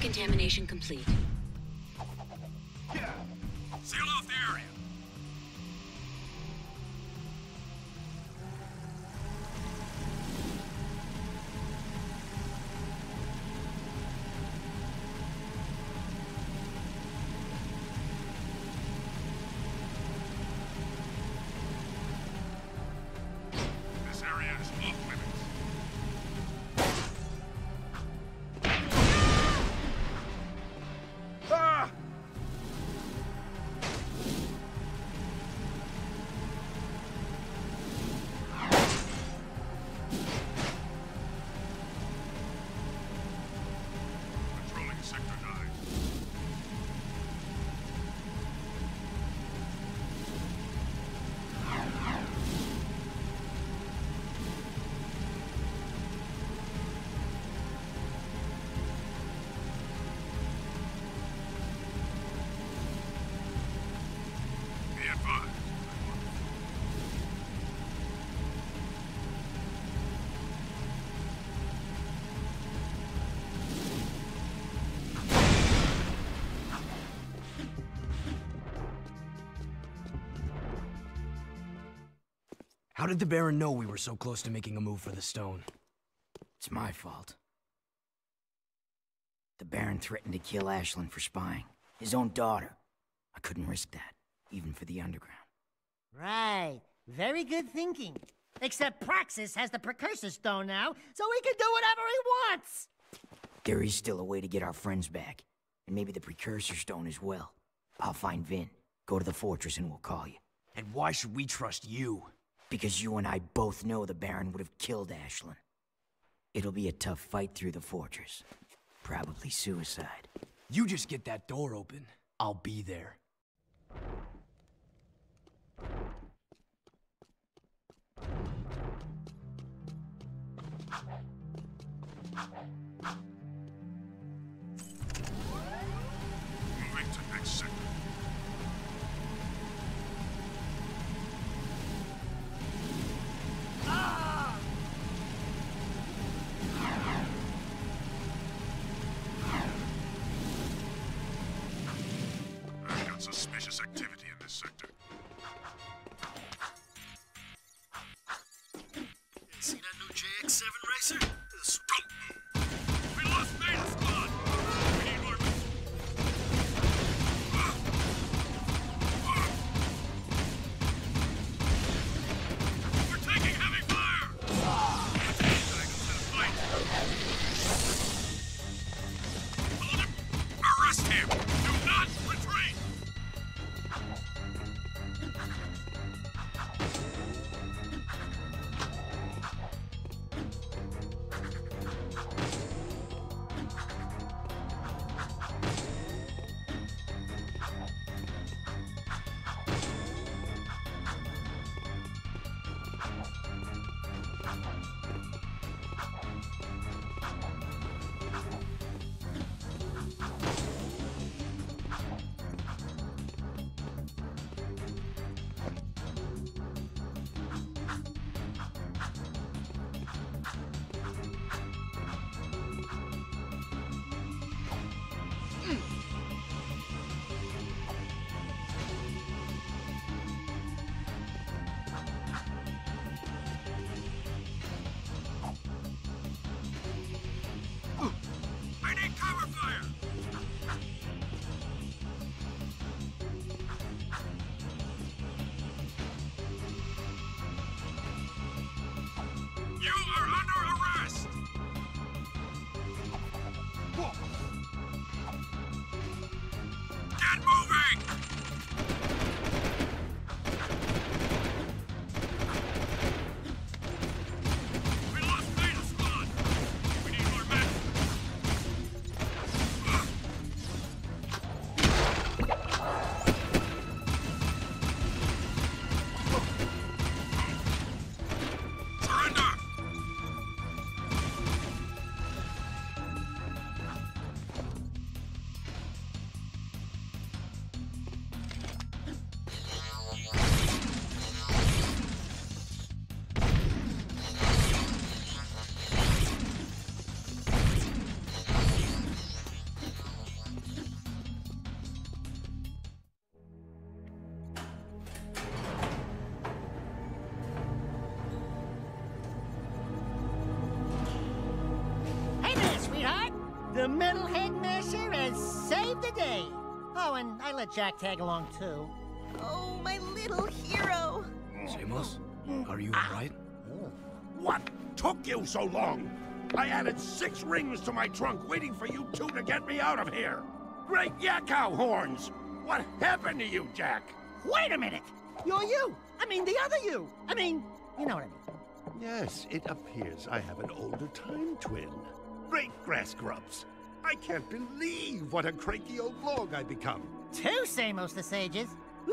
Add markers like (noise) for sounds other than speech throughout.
Decontamination complete. Seal off the area. Did the Baron know we were so close to making a move for the stone? It's my fault. The Baron threatened to kill Ashelin for spying. His own daughter. I couldn't risk that, even for the Underground. Right. Very good thinking. Except Praxis has the Precursor Stone now, so he can do whatever he wants! There is still a way to get our friends back. And maybe the Precursor Stone as well. I'll find Vin. Go to the fortress and we'll call you. And why should we trust you? Because you and I both know the Baron would have killed Ashelin. It'll be a tough fight through the fortress. Probably suicide. You just get that door open. I'll be there. Oh, and I let Jak tag along too. Oh, my little hero. Samos, hmm. are you ah. alright? What took you so long? I added six rings to my trunk waiting for you two to get me out of here. Great Yakow horns! What happened to you, Jak? Wait a minute! You're you! I mean, the other you! I mean, you know what I mean. Yes, it appears I have an older time twin. Great grass grubs. I can't believe what a cranky old log I become. Two Samos the Sages.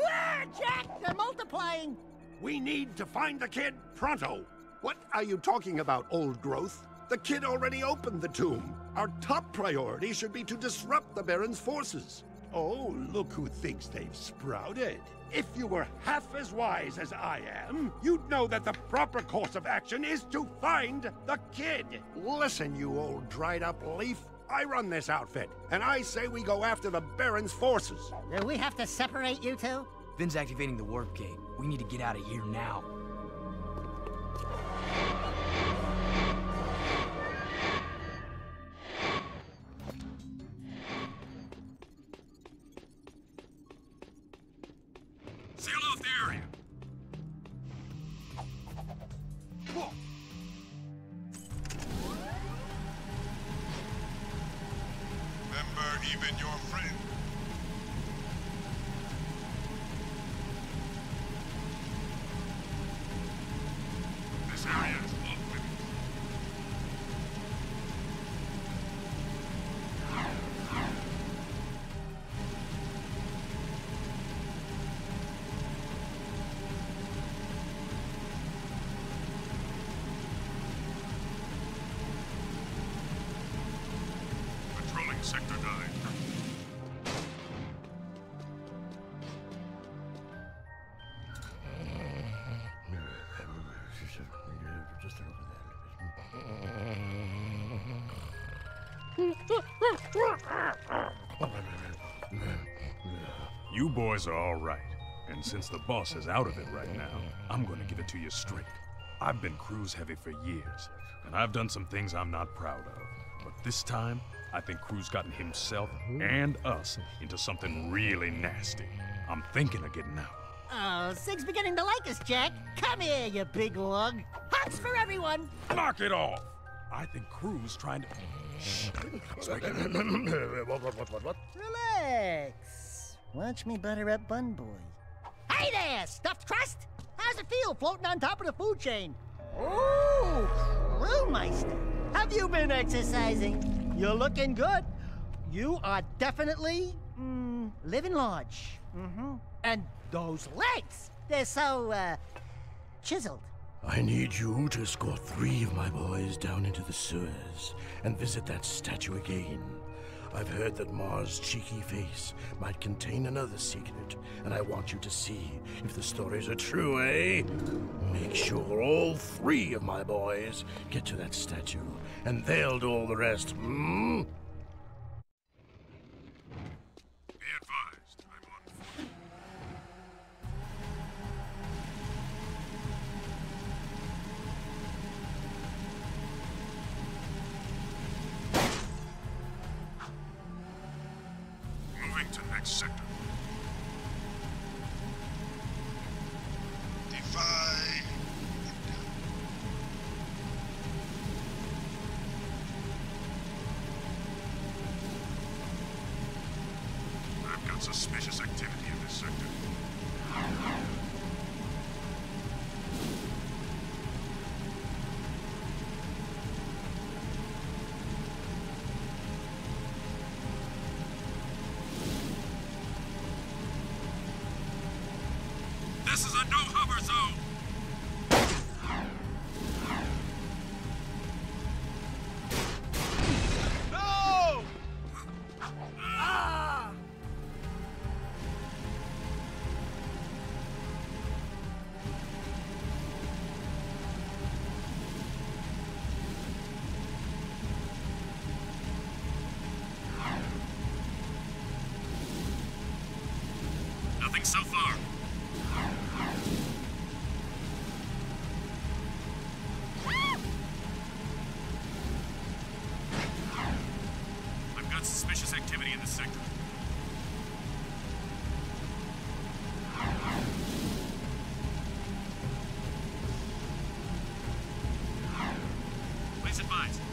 Ah, Jak, they're multiplying! We need to find the kid pronto. What are you talking about, old growth? The kid already opened the tomb. Our top priority should be to disrupt the Baron's forces. Oh, look who thinks they've sprouted. If you were half as wise as I am, you'd know that the proper course of action is to find the kid. Listen, you old dried up leaf. I run this outfit, and I say we go after the Baron's forces. Do we have to separate you two? Vin's activating the warp gate. We need to get out of here now. Boys are all right. And since the boss is out of it right now, I'm gonna give it to you straight. I've been Krew's heavy for years, and I've done some things I'm not proud of. But this time, I think Krew's gotten himself and us into something really nasty. I'm thinking of getting out. Oh, Sig's beginning to like us, Jak. Come here, you big lug. Hugs for everyone. Knock it off! I think Krew's trying to. Shh. It's making- Relax. Watch me butter up Bun Boy. Hey there, stuffed crust! How's it feel floating on top of the food chain? Ooh, Krewmeister. Have you been exercising? You're looking good. You are definitely mm, living large. Mm-hmm. And those legs, they're so, uh, chiseled. I need you to escort three of my boys down into the sewers and visit that statue again. I've heard that Mar's cheeky face might contain another secret, and I want you to see if the stories are true, eh? Make sure all three of my boys get to that statue, and they'll do all the rest, hmm?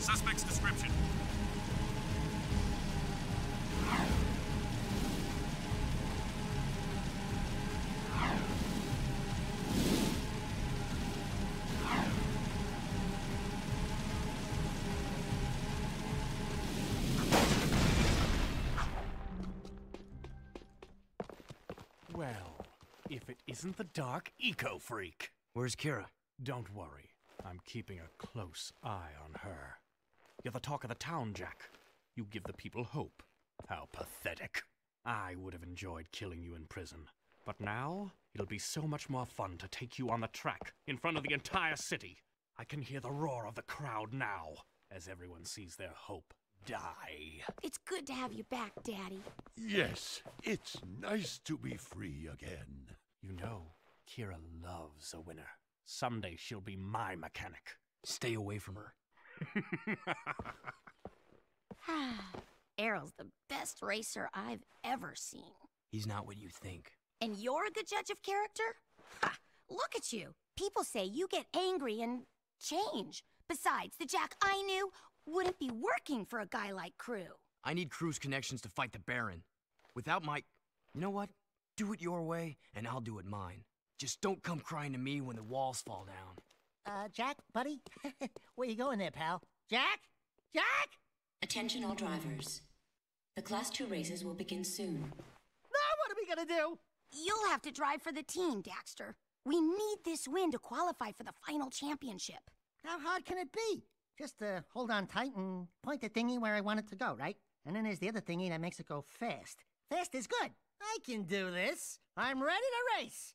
Suspect's description. Well, if it isn't the dark eco freak. Where's Keira? Don't worry, I'm keeping a close eye on her. You're the talk of the town, Jak. You give the people hope. How pathetic. I would have enjoyed killing you in prison. But now, it'll be so much more fun to take you on the track in front of the entire city. I can hear the roar of the crowd now as everyone sees their hope die. It's good to have you back, Daddy. Yes, it's nice to be free again. You know, Keira loves a winner. Someday she'll be my mechanic. Stay away from her. (sighs) Errol's the best racer I've ever seen. He's not what you think. And you're a good judge of character? Ha! Look at you. People say you get angry and change. Besides, the Jak I knew wouldn't be working for a guy like Krew. I need Krew's connections to fight the Baron. Without my... You know what? Do it your way, and I'll do it mine. Just don't come crying to me when the walls fall down. Uh, Jak, buddy? (laughs) Where you going there, pal? Jak? Jak? Attention all drivers. The Class 2 races will begin soon. Now what are we gonna do? You'll have to drive for the team, Daxter. We need this win to qualify for the final championship. How hard can it be? Just uh, hold on tight and point the thingy where I want it to go, right? And then there's the other thingy that makes it go fast. Fast is good. I can do this. I'm ready to race.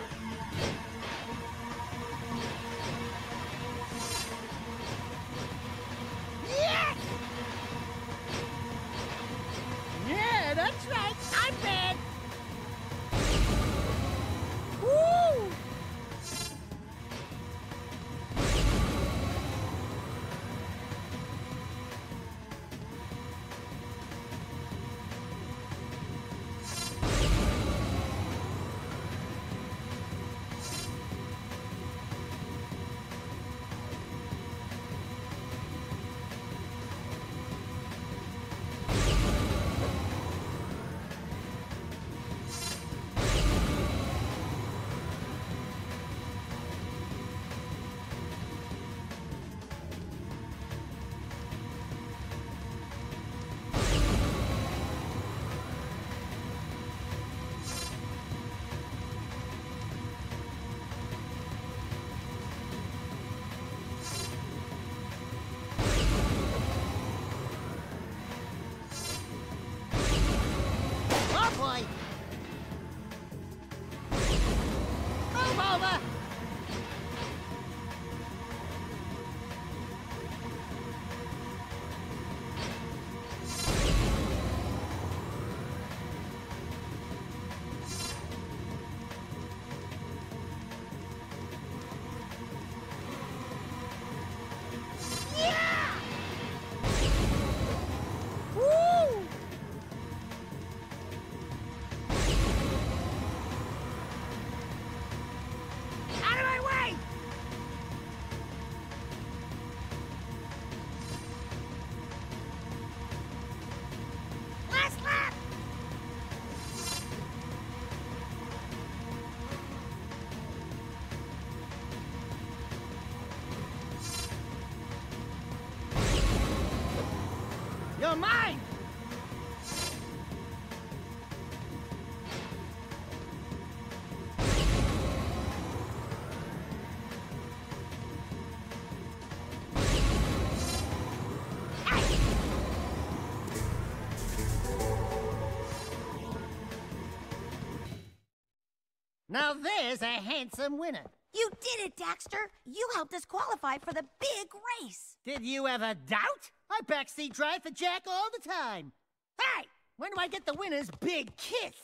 there's a handsome winner. You did it, Daxter. You helped us qualify for the big race. Did you ever doubt? I backseat drive for Jak all the time. Hey, when do I get the winner's big kiss?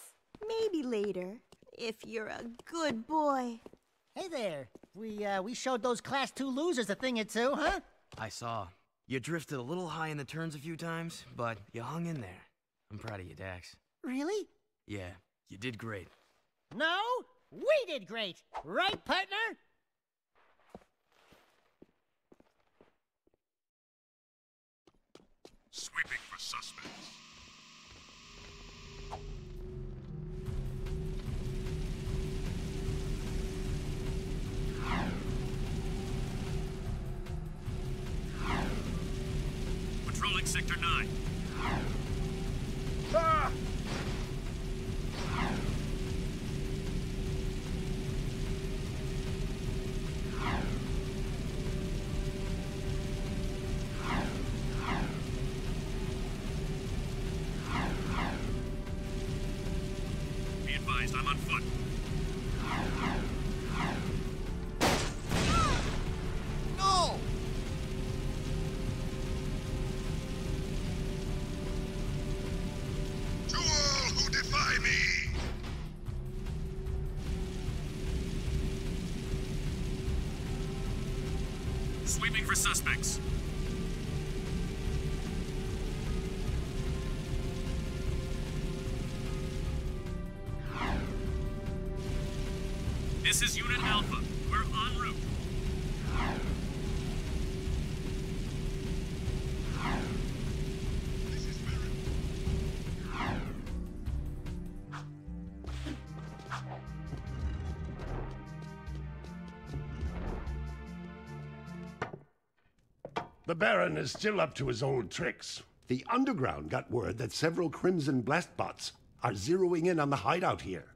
Maybe later, if you're a good boy. Hey there. We uh we showed those class 2 losers a thing or two, huh? I saw. You drifted a little high in the turns a few times, but you hung in there. I'm proud of you, Dax. Really? Yeah, you did great. No? We did great. Right, partner? Sweeping for suspects. Patrolling Sector 9. For suspects. The Baron is still up to his old tricks. The Underground got word that several Krimzon Blast bots are zeroing in on the hideout here.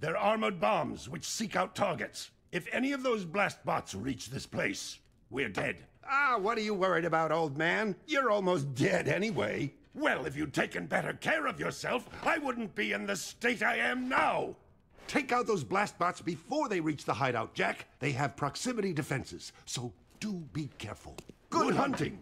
They're armored bombs which seek out targets. If any of those blast bots reach this place, we're dead. Ah, what are you worried about, old man? You're almost dead anyway. Well, if you'd taken better care of yourself, I wouldn't be in the state I am now. Take out those blast bots before they reach the hideout, Jak. They have proximity defenses, so do be careful. Good hunting!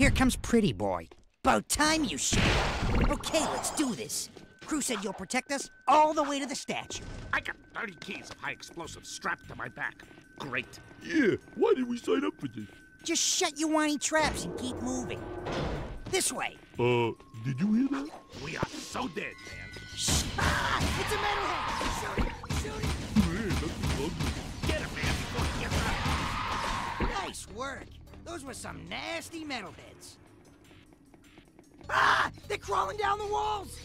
Here comes Pretty Boy. About time you shut up. Okay, let's do this. Krew said you'll protect us all the way to the statue. I got 30 keys of high explosives strapped to my back. Great. Yeah, why did we sign up for this? Just shut your whiny traps and keep moving. This way. Uh, did you hear that? We are so dead, man. Ah, it's a metalhead! Shoot it! Shoot it! Man, that's ugly. Get him, man, before he gets out. Nice work. Those were some nasty metalheads. Ah! They're crawling down the walls!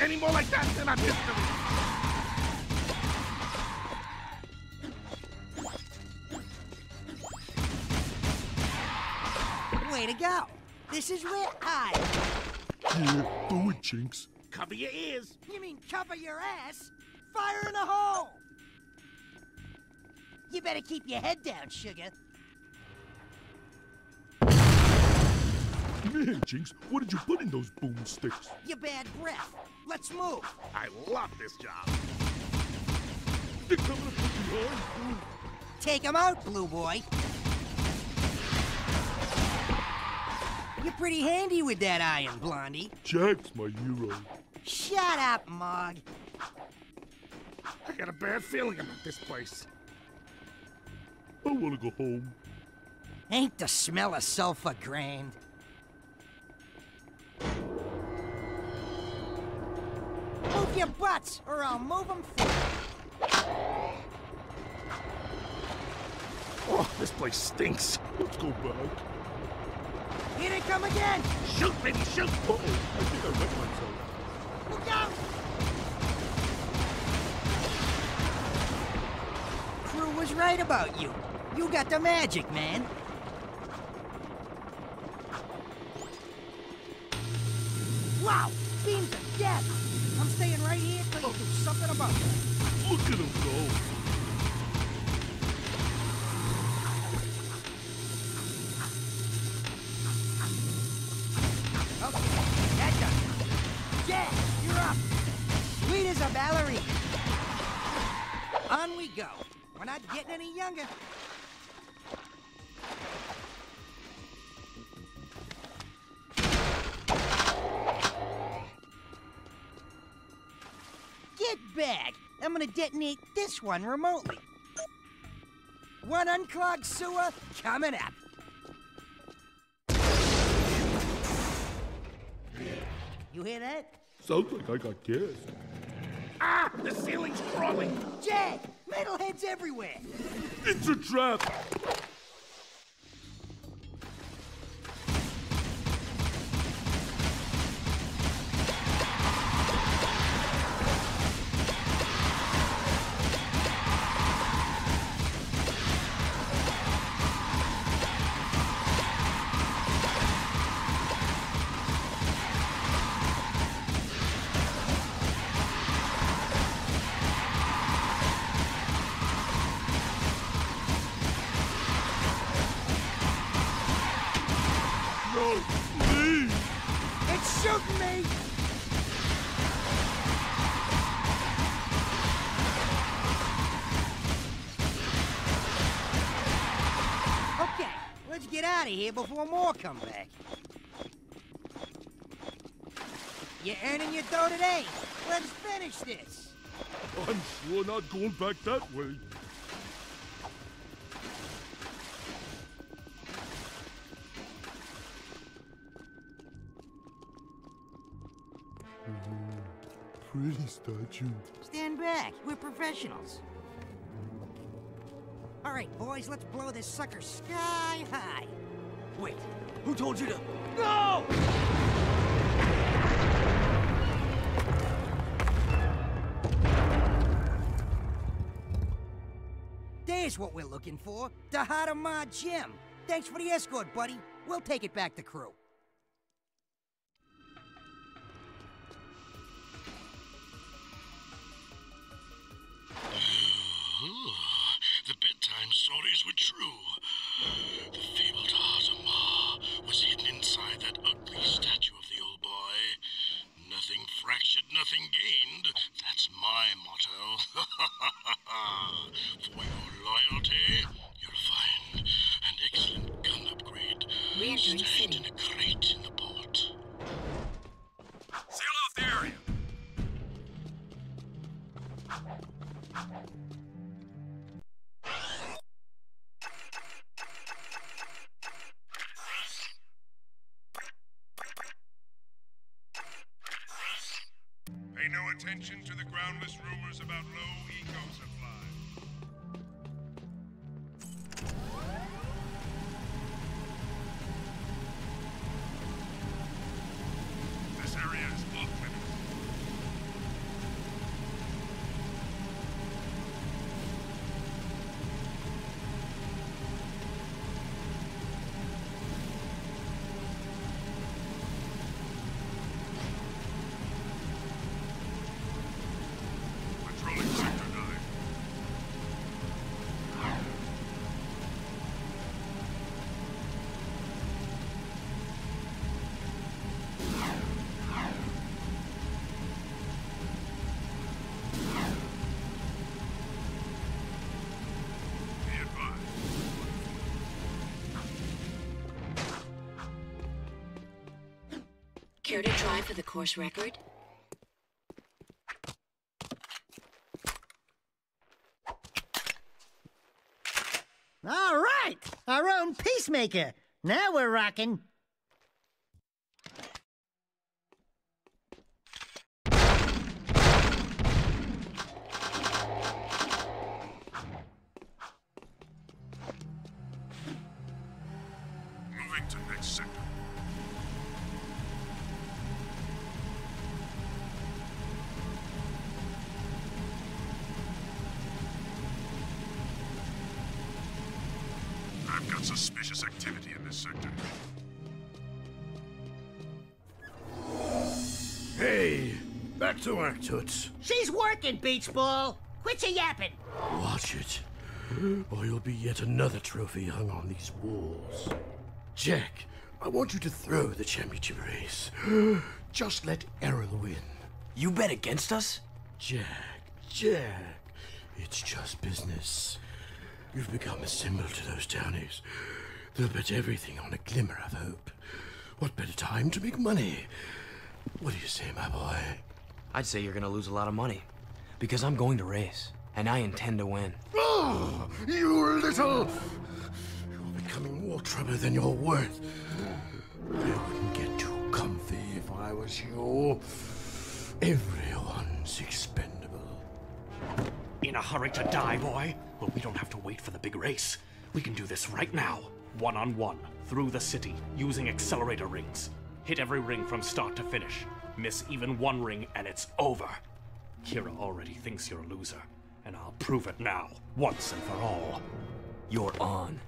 Any more like that, then I'm history. Way to go. This is where I... Yeah, do it, Jinx. Cover your ears. You mean cover your ass? Fire in the hole! You better keep your head down, sugar. Man, Jinx, what did you put in those boomsticks? Your bad breath. Let's move. I love this job. They're coming up from behind. Take him out, Blue Boy. You're pretty handy with that iron, Blondie. Jak's my hero. Shut up, Mog. I got a bad feeling about this place. I want to go home. Ain't the smell of sulfur grand? Move your butts, or I'll move them Oh, this place stinks. Let's go back. Here they come again! Shoot, baby, shoot! Uh-oh, I think I wet myself. Look out! Krew was right about you. You got the magic, man. Wow! Beams of death! I'm staying right here till you do something about it. Look at him go. On we go. We're not getting any younger. Get back. I'm gonna detonate this one remotely. One unclogged sewer coming up. You hear that? Sounds like I got gas. Ah, the ceiling's crawling. Jak! Metalheads everywhere! It's a trap. Here before more come back. You're earning your dough today. Let's finish this. I'm sure not going back that way. Mm-hmm. Pretty statue. Stand back. We're professionals. All right, boys, let's blow this sucker sky high. Wait, who told you to? No! There's what we're looking for. The Heart of Mar gem. Thanks for the escort, buddy. We'll take it back to Krew. The bedtime stories were true. The nothing gained. That's my motto. (laughs) For your loyalty, you'll find an excellent gun upgrade. Care to try for the course record? All right, our own peacemaker. Now we're rocking. Moving to next sector. I've suspicious activity in this sector. Hey, back to work, Toots. She's working, Beach Ball. Quit your yapping. Watch it, or you'll be yet another trophy hung on these walls. Jak, I want you to throw the championship race. (gasps) Just let Errol win. You bet against us? Jak, Jak, it's just business. You've become a symbol to those townies. They'll bet everything on a glimmer of hope. What better time to make money? What do you say, my boy? I'd say you're gonna lose a lot of money. Because I'm going to race, and I intend to win. Oh, you little... You're becoming more trouble than you're worth. I wouldn't get too comfy if I was you. Everyone's expendable. In a hurry to die, boy? Well, we don't have to wait for the big race. We can do this right now. One on one, through the city, using accelerator rings. Hit every ring from start to finish. Miss even one ring, and it's over. Keira already thinks you're a loser, and I'll prove it now, once and for all. You're on.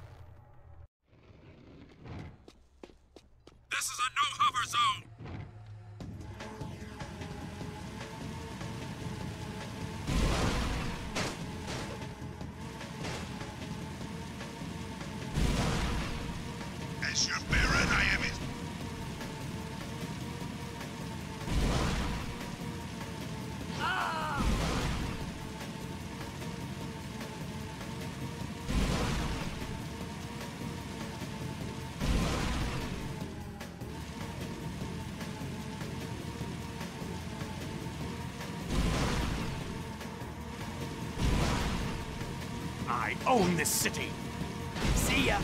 This is a no-hover zone! I own this city. See ya.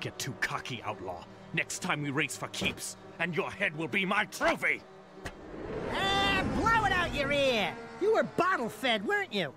get too cocky, outlaw. Next time we race for keeps, and your head will be my trophy! Ah, blow it out your ear! You were bottle-fed, weren't you?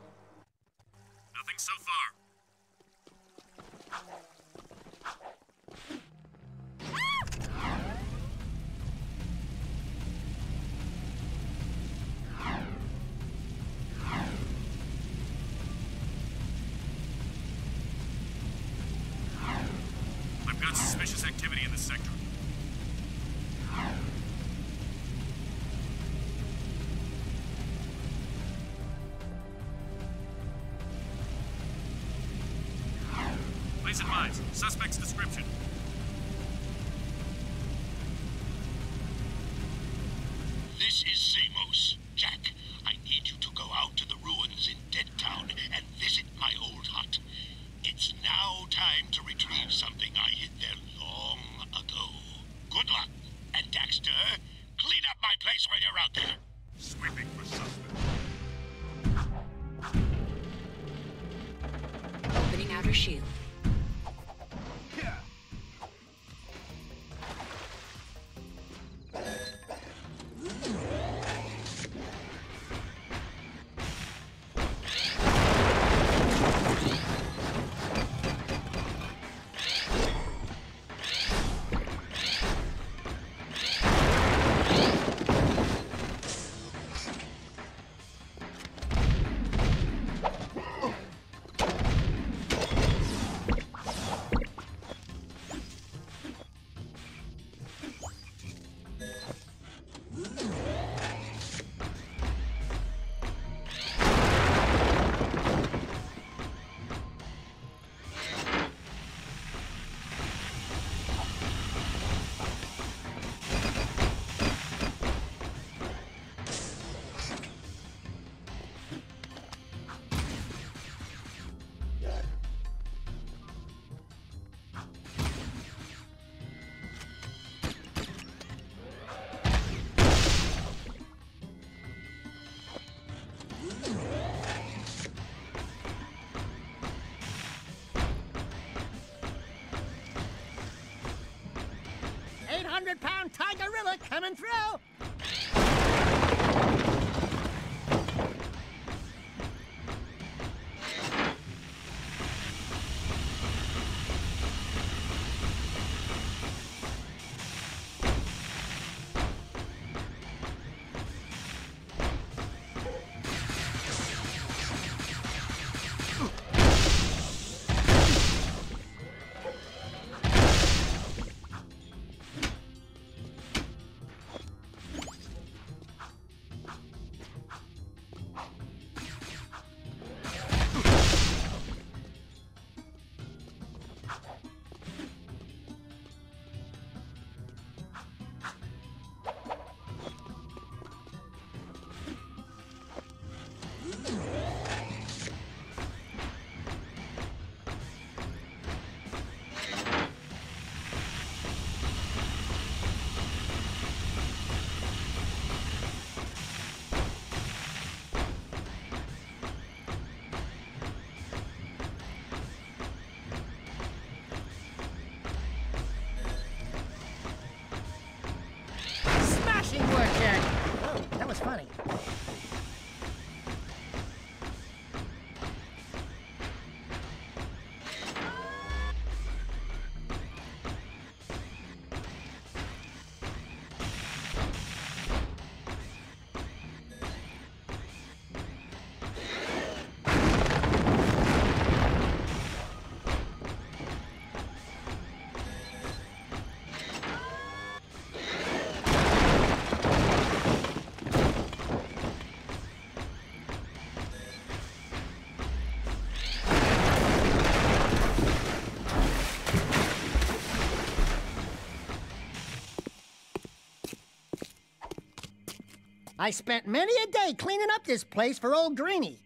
I spent many a day cleaning up this place for old Greeny.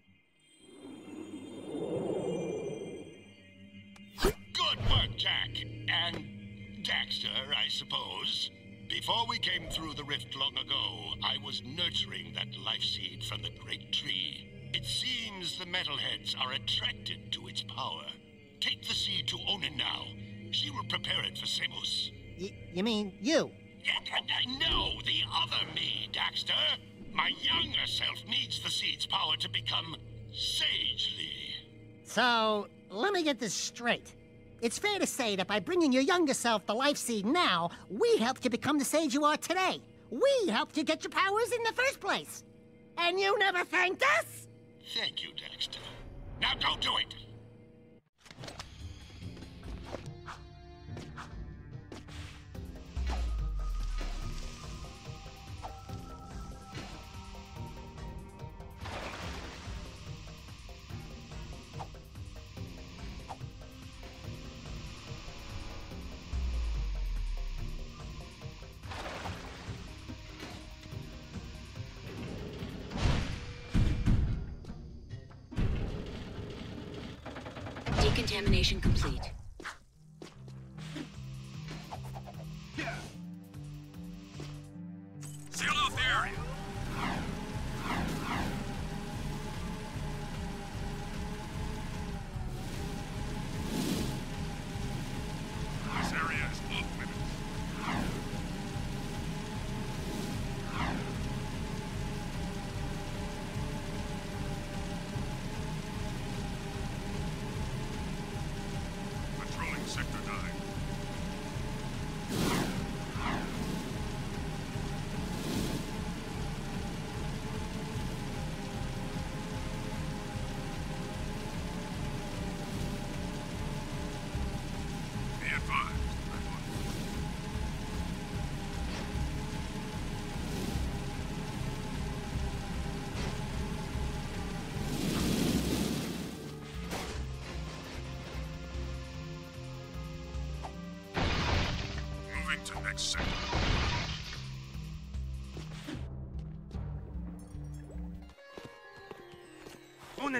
Get this straight. It's fair to say that by bringing your younger self the life seed now, we helped you become the sage you are today. We helped you get your powers in the first place. And you never thanked us? Thank you, Daxter. Now go do it!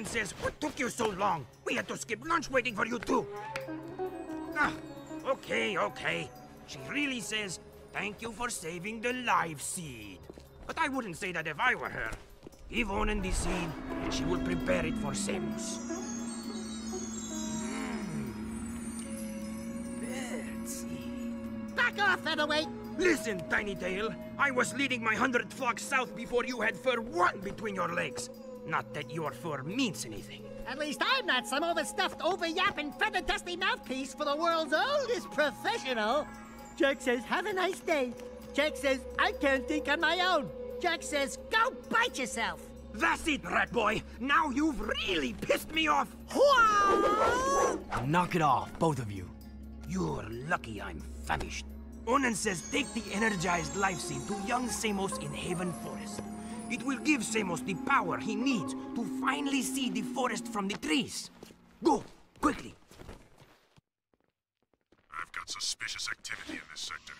Says, what took you so long? We had to skip lunch waiting for you too. Ah, okay, okay. She really says, thank you for saving the life seed. But I wouldn't say that if I were her. Give Onin the seed, and she will prepare it for Samos. Back off, featherweight! Listen, Tiny Tail. I was leading my hundred flock south before you had fur one between your legs. Not that your fur means anything. At least I'm not some overstuffed, over-yapping, feather-dusty mouthpiece for the world's oldest professional. Jak says, have a nice day. Jak says, I can't think on my own. Jak says, go bite yourself. That's it, rat boy. Now you've really pissed me off. Knock it off, both of you. You're lucky I'm famished. Onin says take the energized life seed to young Samos in Haven Forest. It will give Samos the power he needs to finally see the forest from the trees. Go, quickly. I've got suspicious activity in this sector.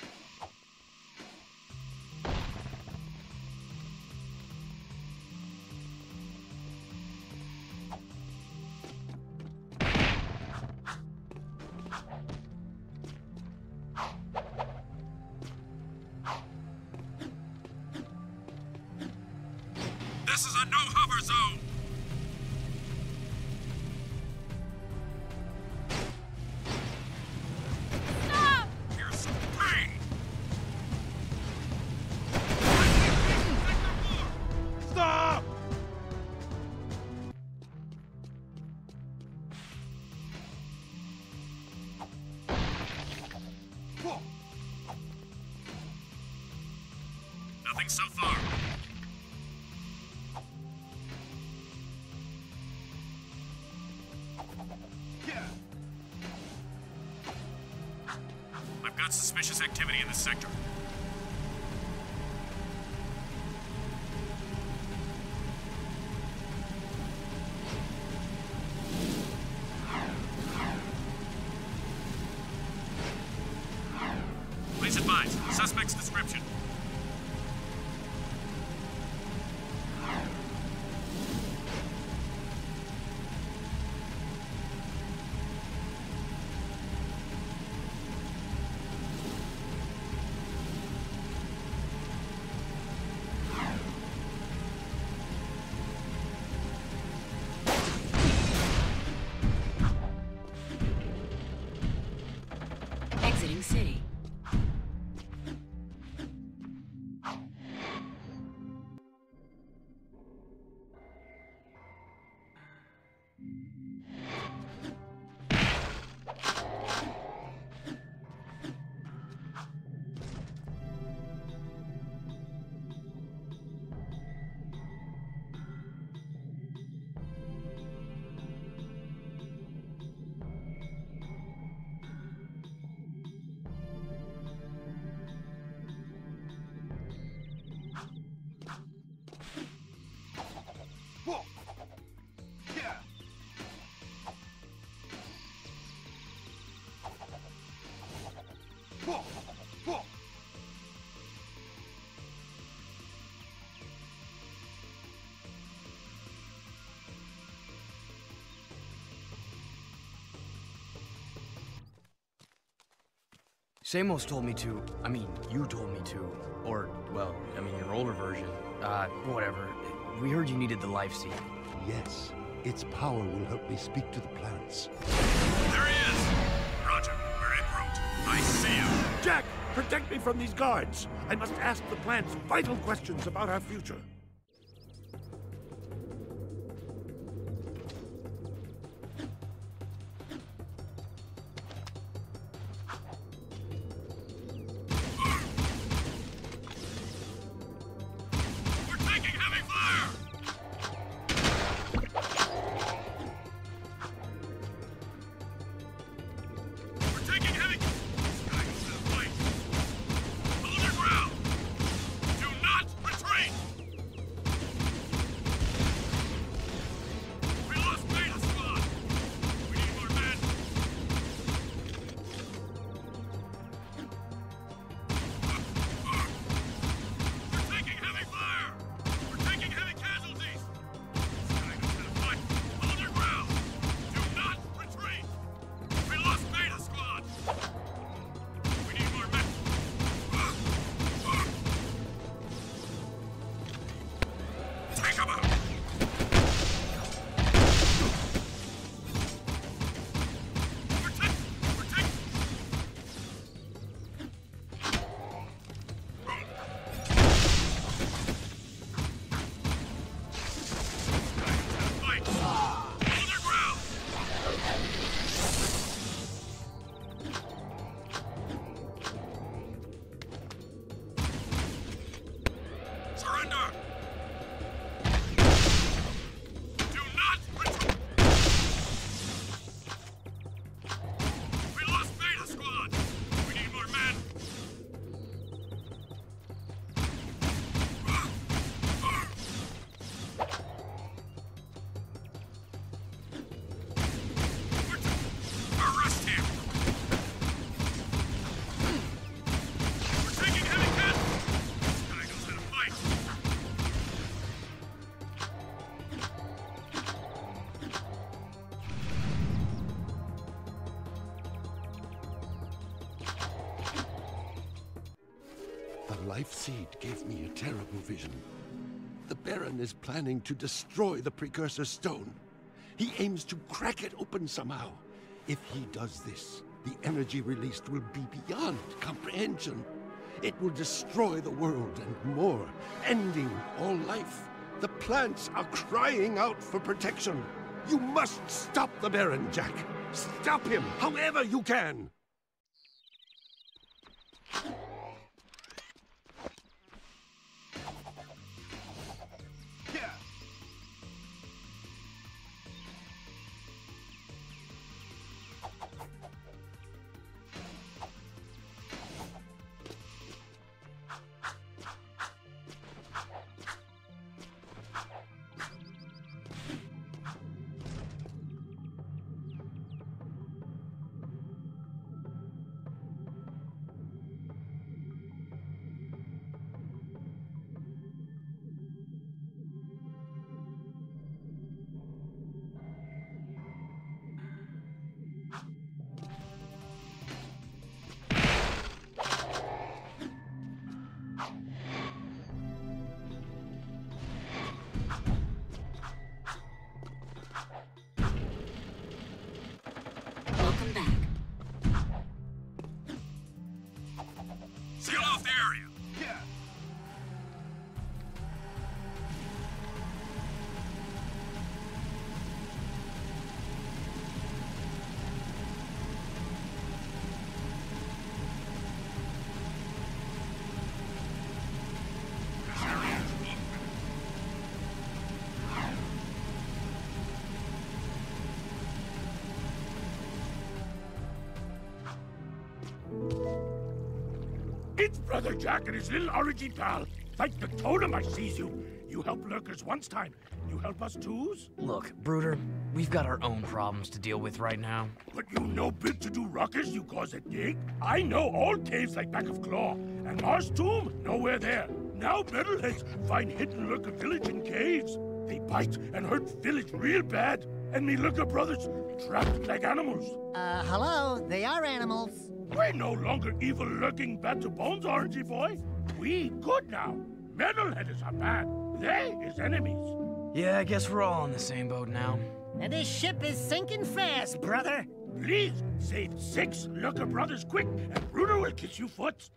So far. Yeah. I've got suspicious activity in this sector. Samos told me to. I mean, you told me to. Or, well, I mean, your older version. Uh, whatever. We heard you needed the life seed. Yes. Its power will help me speak to the plants. There he is! Roger, we're en route. I see him. Jak, protect me from these guards. I must ask the plants vital questions about our future. Life seed gave me a terrible vision. The Baron is planning to destroy the precursor stone. He aims to crack it open somehow. If he does this, the energy released will be beyond comprehension. It will destroy the world and more, ending all life. The plants are crying out for protection. You must stop the Baron, Jak. Stop him, however you can. Jak and his little orangey pal. Thank the totem I sees you. You You helped lurkers once time. You help us twos? Look, Brutter, we've got our own problems to deal with right now. But you no bid to do ruckus, you cause it dig? I know all caves like back of claw. And Mar's Tomb, nowhere there. Now metalheads find hidden lurker village in caves. They bite and hurt village real bad. And me lurker brothers trapped like animals. Uh, hello, they are animals. We're no longer evil lurking bad to bones, orangey boy. We good now. Metalheads are bad. They is enemies. Yeah, I guess we're all on the same boat now. And this ship is sinking fast, brother. Please save six lurker brothers quick, and Brutter will kiss you foot.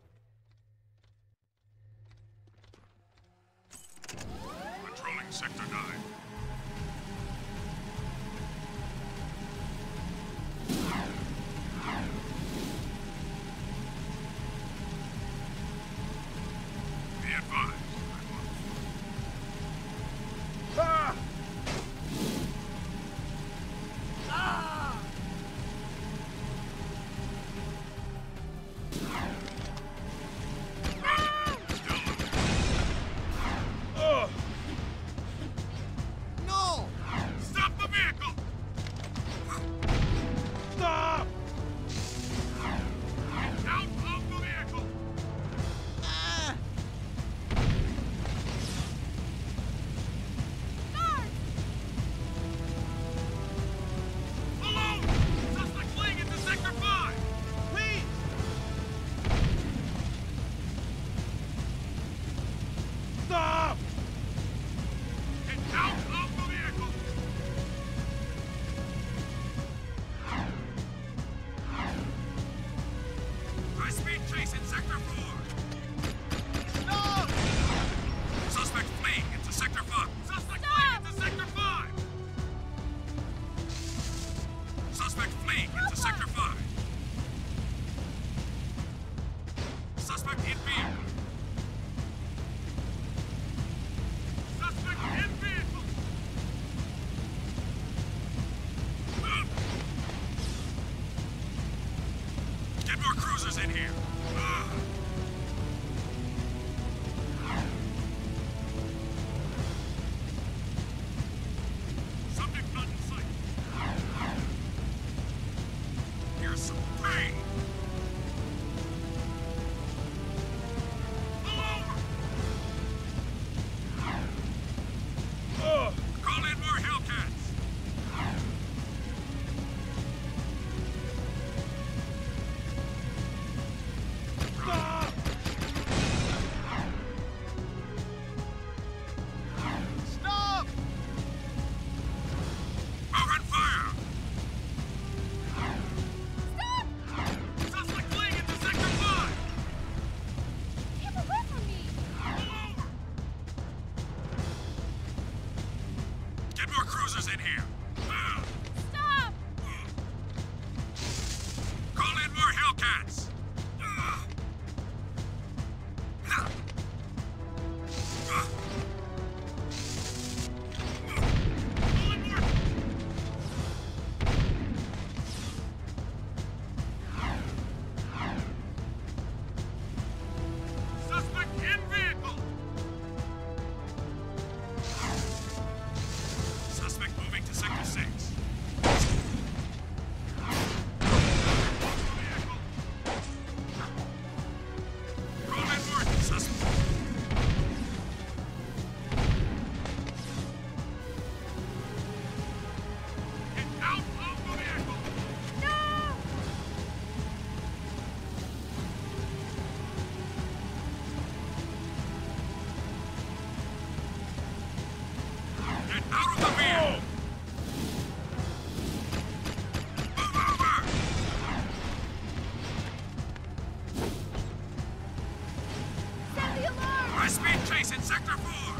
High speed chase in Sector 4.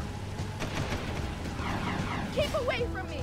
Keep away from me!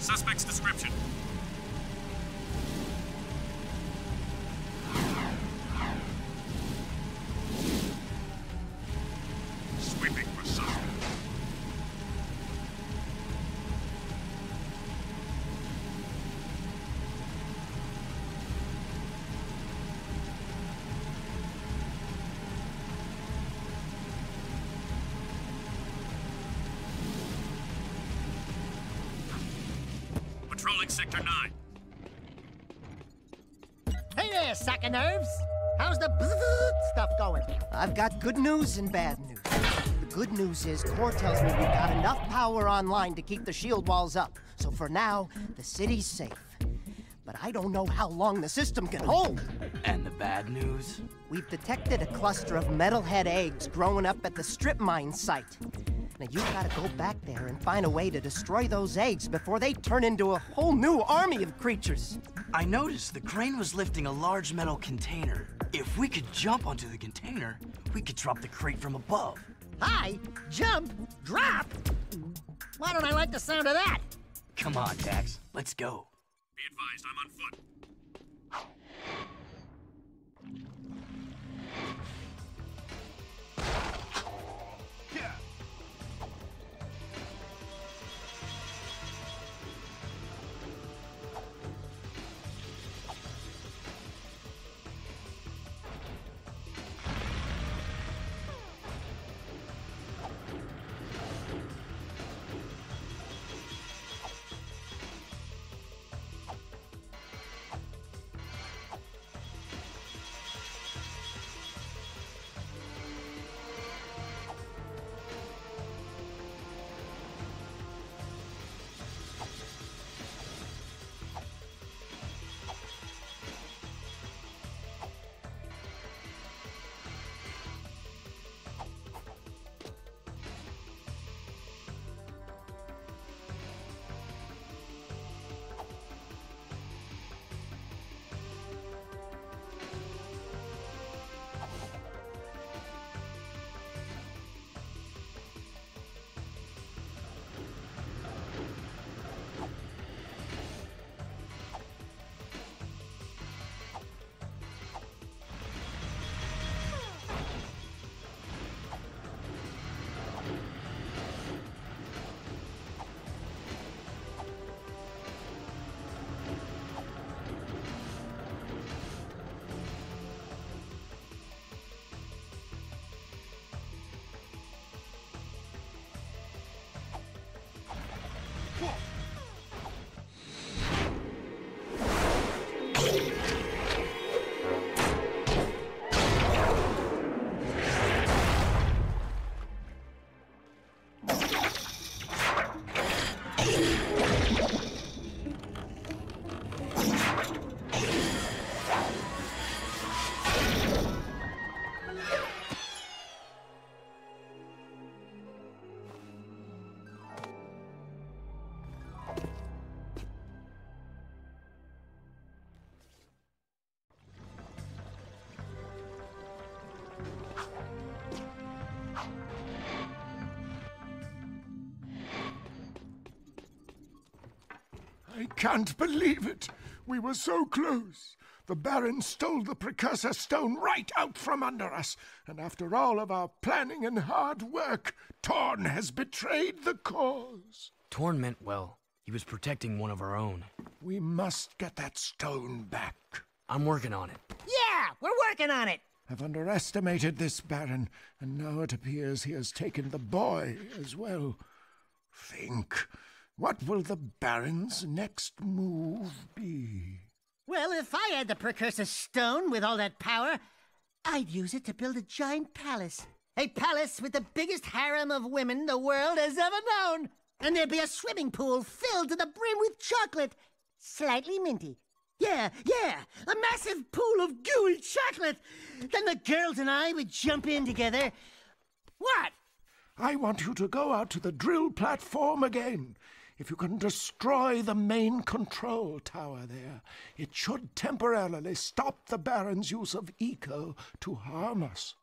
Suspect's description. Sack of nerves. How's the bzzz stuff going? I've got good news and bad news. The good news is Core tells me we've got enough power online to keep the shield walls up. So for now, the city's safe. But I don't know how long the system can hold. And the bad news? We've detected a cluster of metalhead eggs growing up at the strip mine site. Now you gotta go back there and find a way to destroy those eggs before they turn into a whole new army of creatures. I noticed the crane was lifting a large metal container. If we could jump onto the container, we could drop the crate from above. Hi, jump, drop. Why don't I like the sound of that? Come on, Dax. Let's go. Be advised, I'm on foot. Can't believe it. We were so close. The Baron stole the precursor stone right out from under us, and after all of our planning and hard work, Torn has betrayed the cause. Torn meant well. He was protecting one of our own. We must get that stone back. I'm working on it. Yeah, we're working on it. I've underestimated this Baron, and now it appears he has taken the boy as well. Think, what will the Baron's next move be? Well, if I had the precursor stone with all that power, I'd use it to build a giant palace. A palace with the biggest harem of women the world has ever known. And there'd be a swimming pool filled to the brim with chocolate. Slightly minty. Yeah, yeah, a massive pool of gooey chocolate. Then the girls and I would jump in together. What? I want you to go out to the drill platform again. If you can destroy the main control tower there, it should temporarily stop the Baron's use of eco to harm us.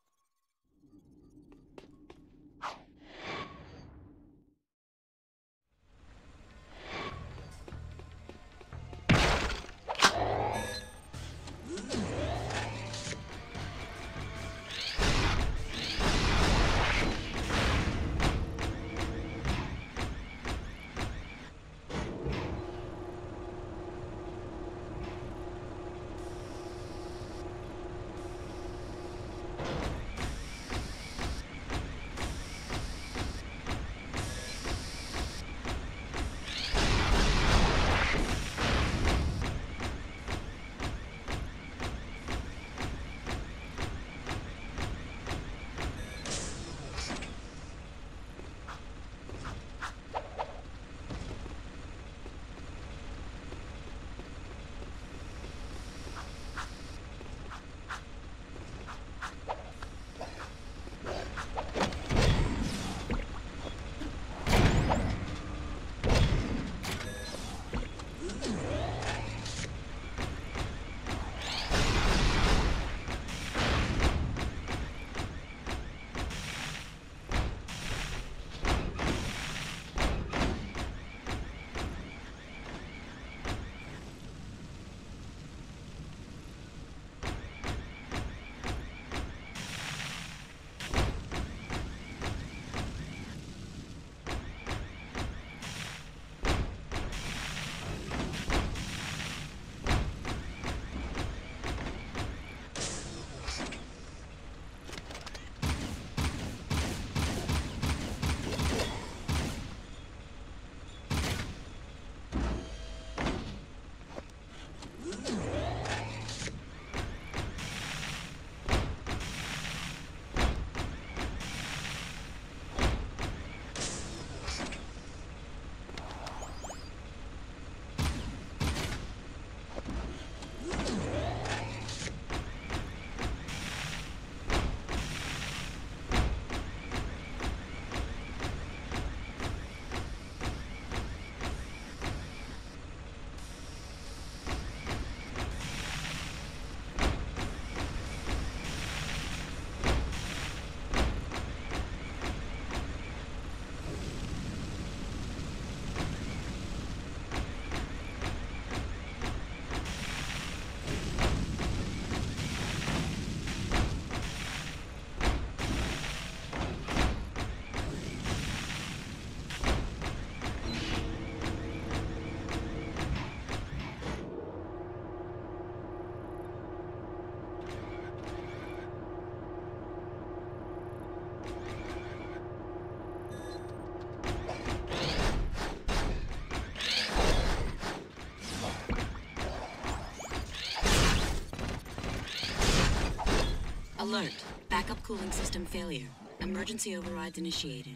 Alert. Backup cooling system failure. Emergency overrides initiated.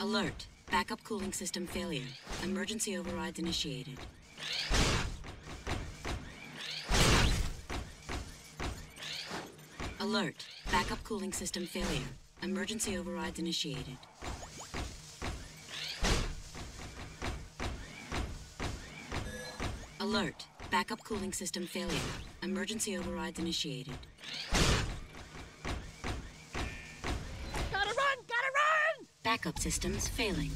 Alert. Backup cooling system failure. Emergency overrides initiated. Alert. Backup cooling system failure. Emergency overrides initiated. Alert. Backup cooling system failure. Emergency overrides initiated. Gotta run! Gotta run! Backup systems failing.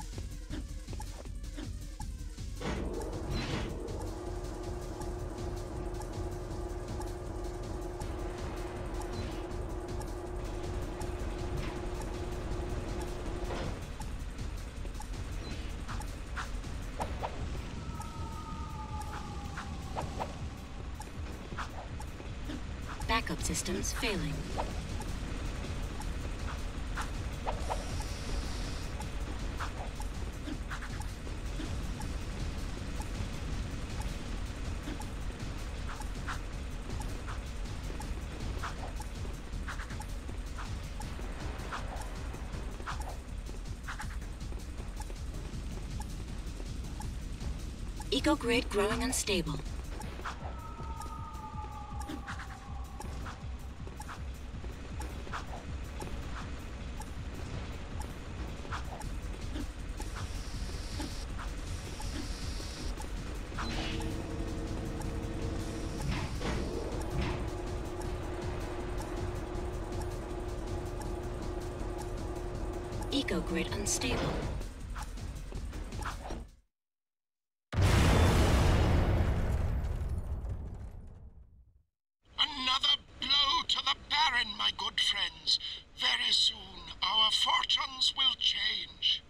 Failing. Eco-grid growing unstable. Friends. Very soon, our fortunes will change.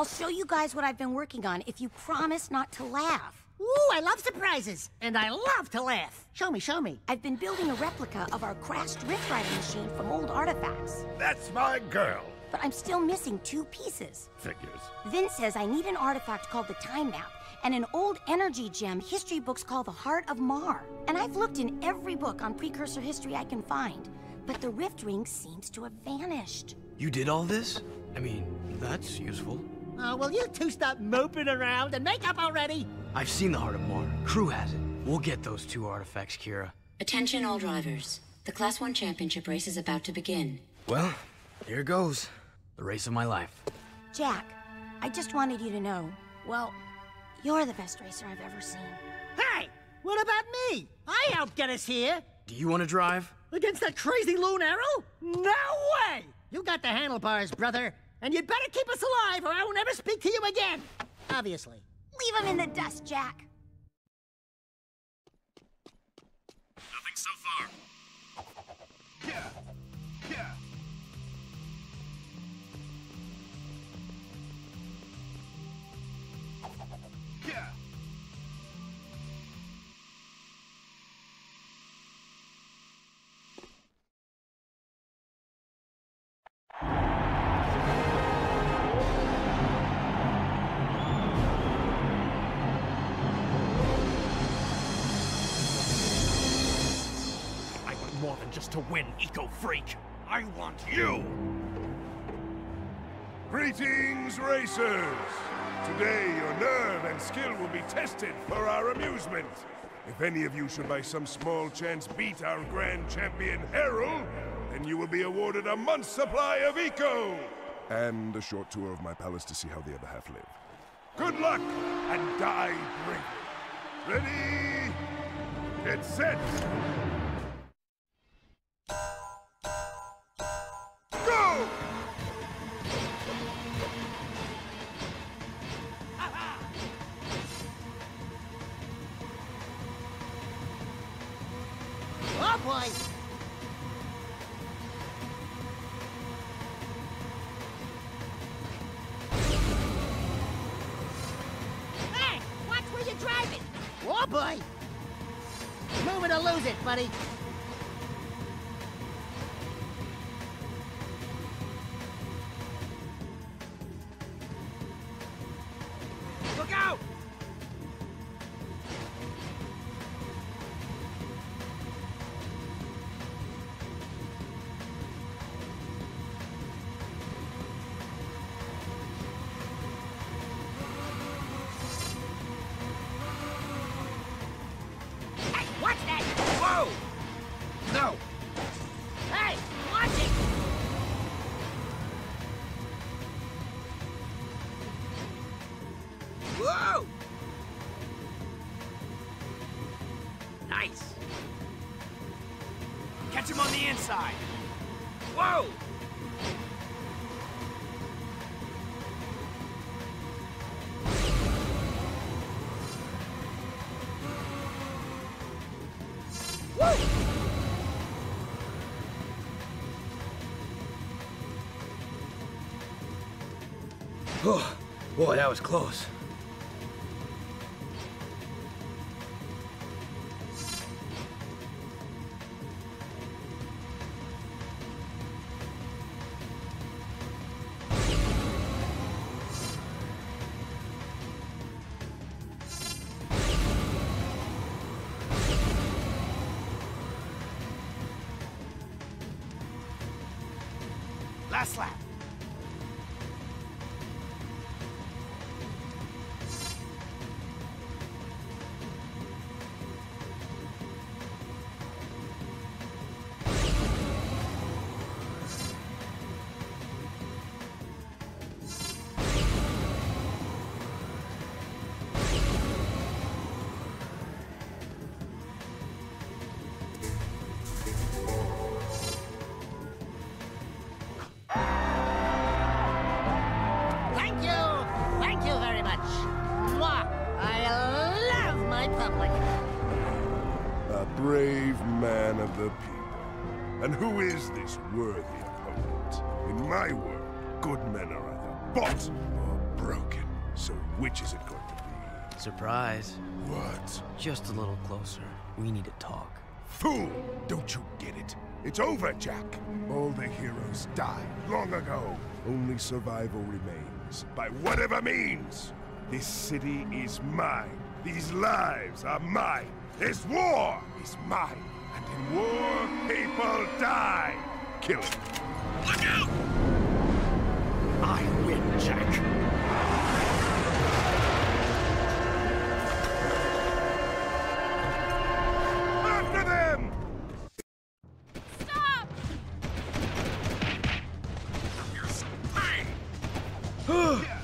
I'll show you guys what I've been working on if you promise not to laugh. Ooh, I love surprises, and I love to laugh. Show me, show me. I've been building a replica of our crashed Rift Rider machine from old artifacts. That's my girl. But I'm still missing two pieces. Figures. Vince says I need an artifact called the Time Map and an old energy gem history books call the Heart of Mar. And I've looked in every book on precursor history I can find, but the Rift Ring seems to have vanished. You did all this? I mean, that's useful. Uh, oh, will you two stop moping around and make up already? I've seen the Heart of Mar. Krew has it. We'll get those two artifacts, Keira. Attention all drivers. The Class 1 Championship race is about to begin. Well, here goes. The race of my life. Jak, I just wanted you to know, well, you're the best racer I've ever seen. Hey, what about me? I helped get us here. Do you want to drive? Against that crazy loon Errol? No way! You got the handlebars, brother. And you'd better keep us alive or I will never speak to you again. Obviously. Leave him in the dust, Jak. Nothing so far. Just to win, Eco Freak. I want you! Greetings, racers! Today, your nerve and skill will be tested for our amusement. If any of you should by some small chance beat our grand champion, Errol, then you will be awarded a month's supply of Eco! And a short tour of my palace to see how the other half live. Good luck, and die bravely. Ready? Get set! Boy, that was close. Which is it going to be? Surprise. What? Just a little closer. We need to talk. Fool! Don't you get it? It's over, Jak. All the heroes died long ago. Only survival remains, by whatever means. This city is mine. These lives are mine. This war is mine. And in war, people die. Kill him. Look out! I win, Jak. Ugh.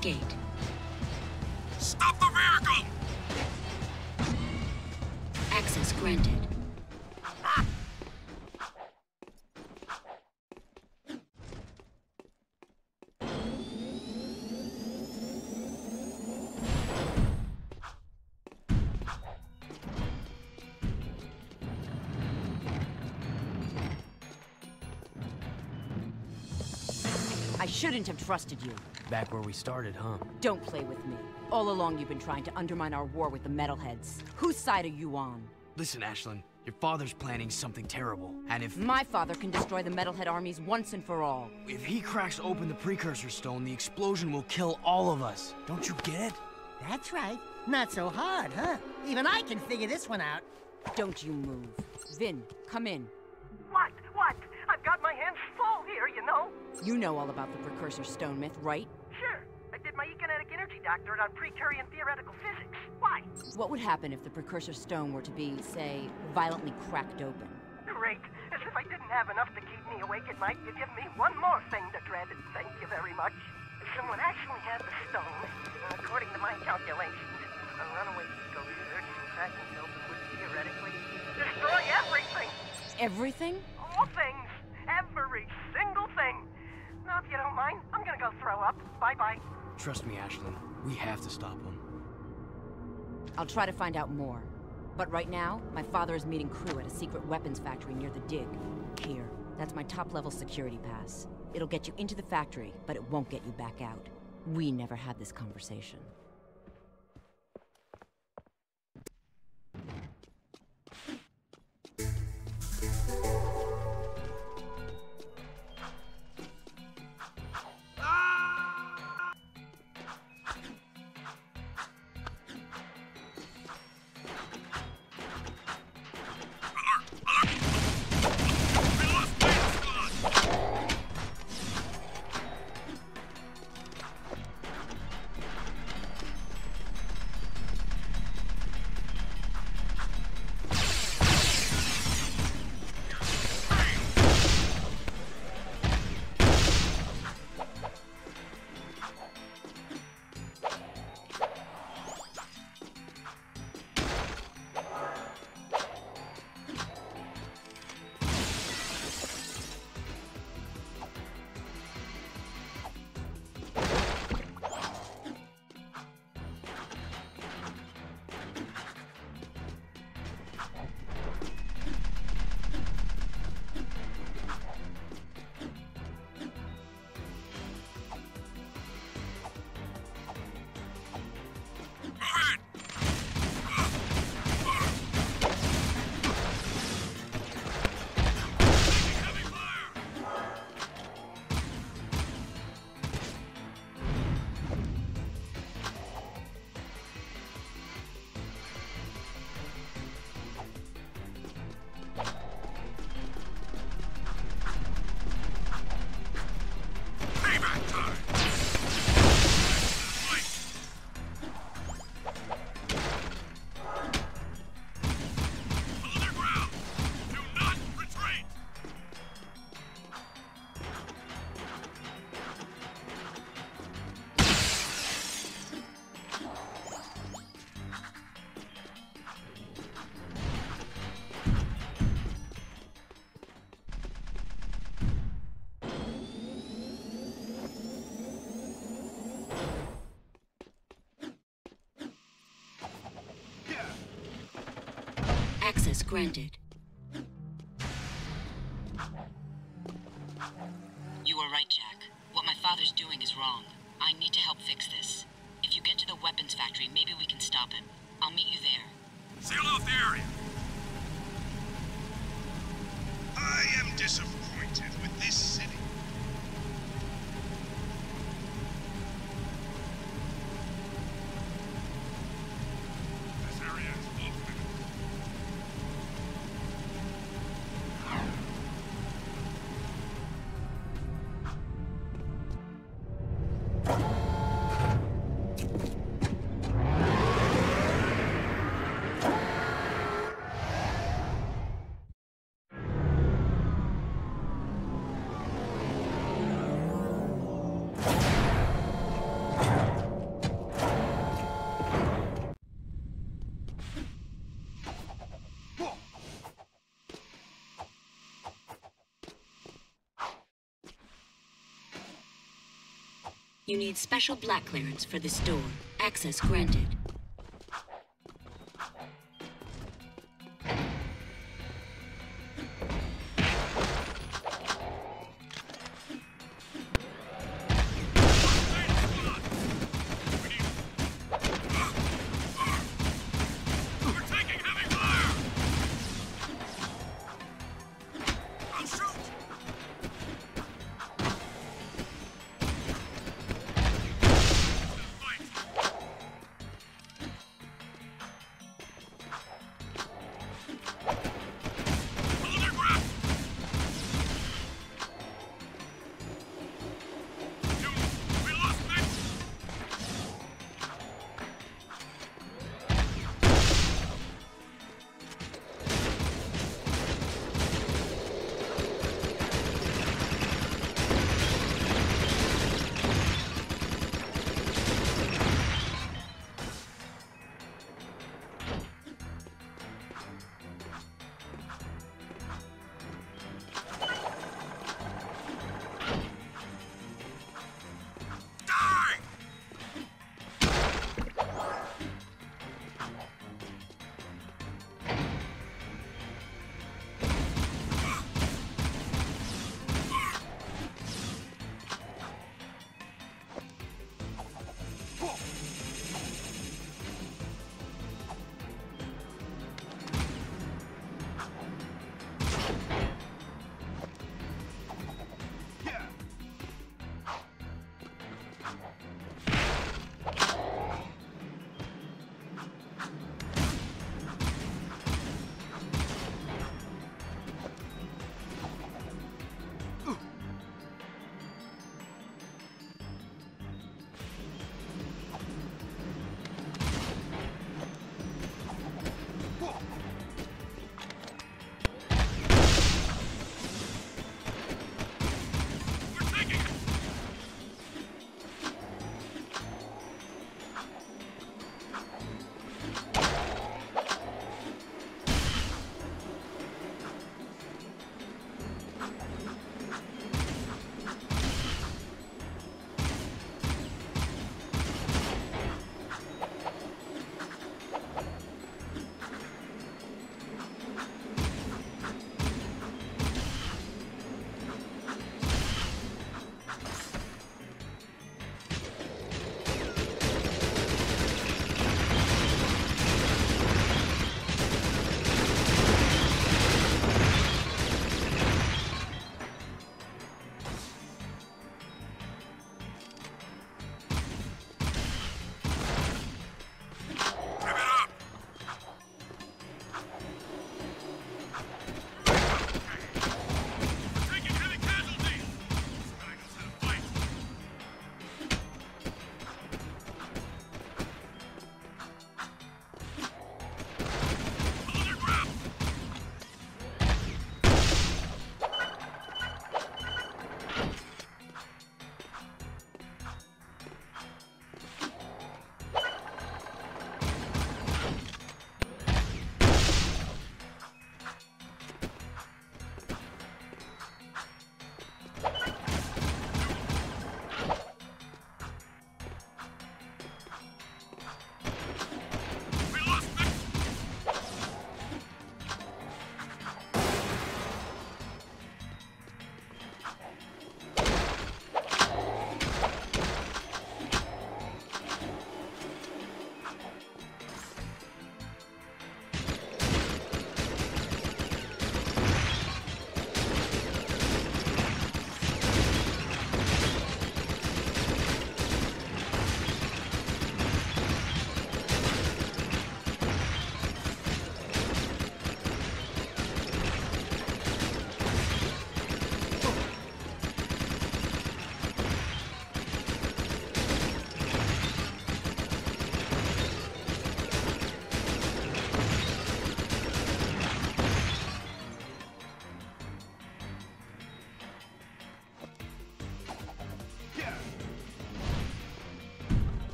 gate. Stop the vehicle! Access granted. I shouldn't have trusted you. Back where we started, huh? Don't play with me. All along you've been trying to undermine our war with the metalheads. Whose side are you on? Listen, Ashelin. Your father's planning something terrible, and if- My father can destroy the metalhead armies once and for all. If he cracks open the Precursor Stone, the explosion will kill all of us. Don't you get it? That's right. Not so hard, huh? Even I can figure this one out. Don't you move. Vin, come in. What? What? I've got my hands full here, you know? You know all about the Precursor Stone myth, right? Doctorate on Precurian theoretical physics. Why? What would happen if the precursor stone were to be, say, violently cracked open? Great. As if I didn't have enough to keep me awake at night, you give me one more thing to dread. Thank you very much. If someone actually had the stone, uh, according to my calculations, a runaway eco surge from cracking it open would theoretically destroy everything. Everything? All things. Every single thing. Now, if you don't mind, I'm gonna go throw up. Bye-bye. Trust me, Ashelin. We have to stop him. I'll try to find out more. But right now, my father is meeting Krew at a secret weapons factory near the dig. Here, that's my top-level security pass. It'll get you into the factory, but it won't get you back out. We never had this conversation. Access granted. You need special black clearance for this door. Access granted.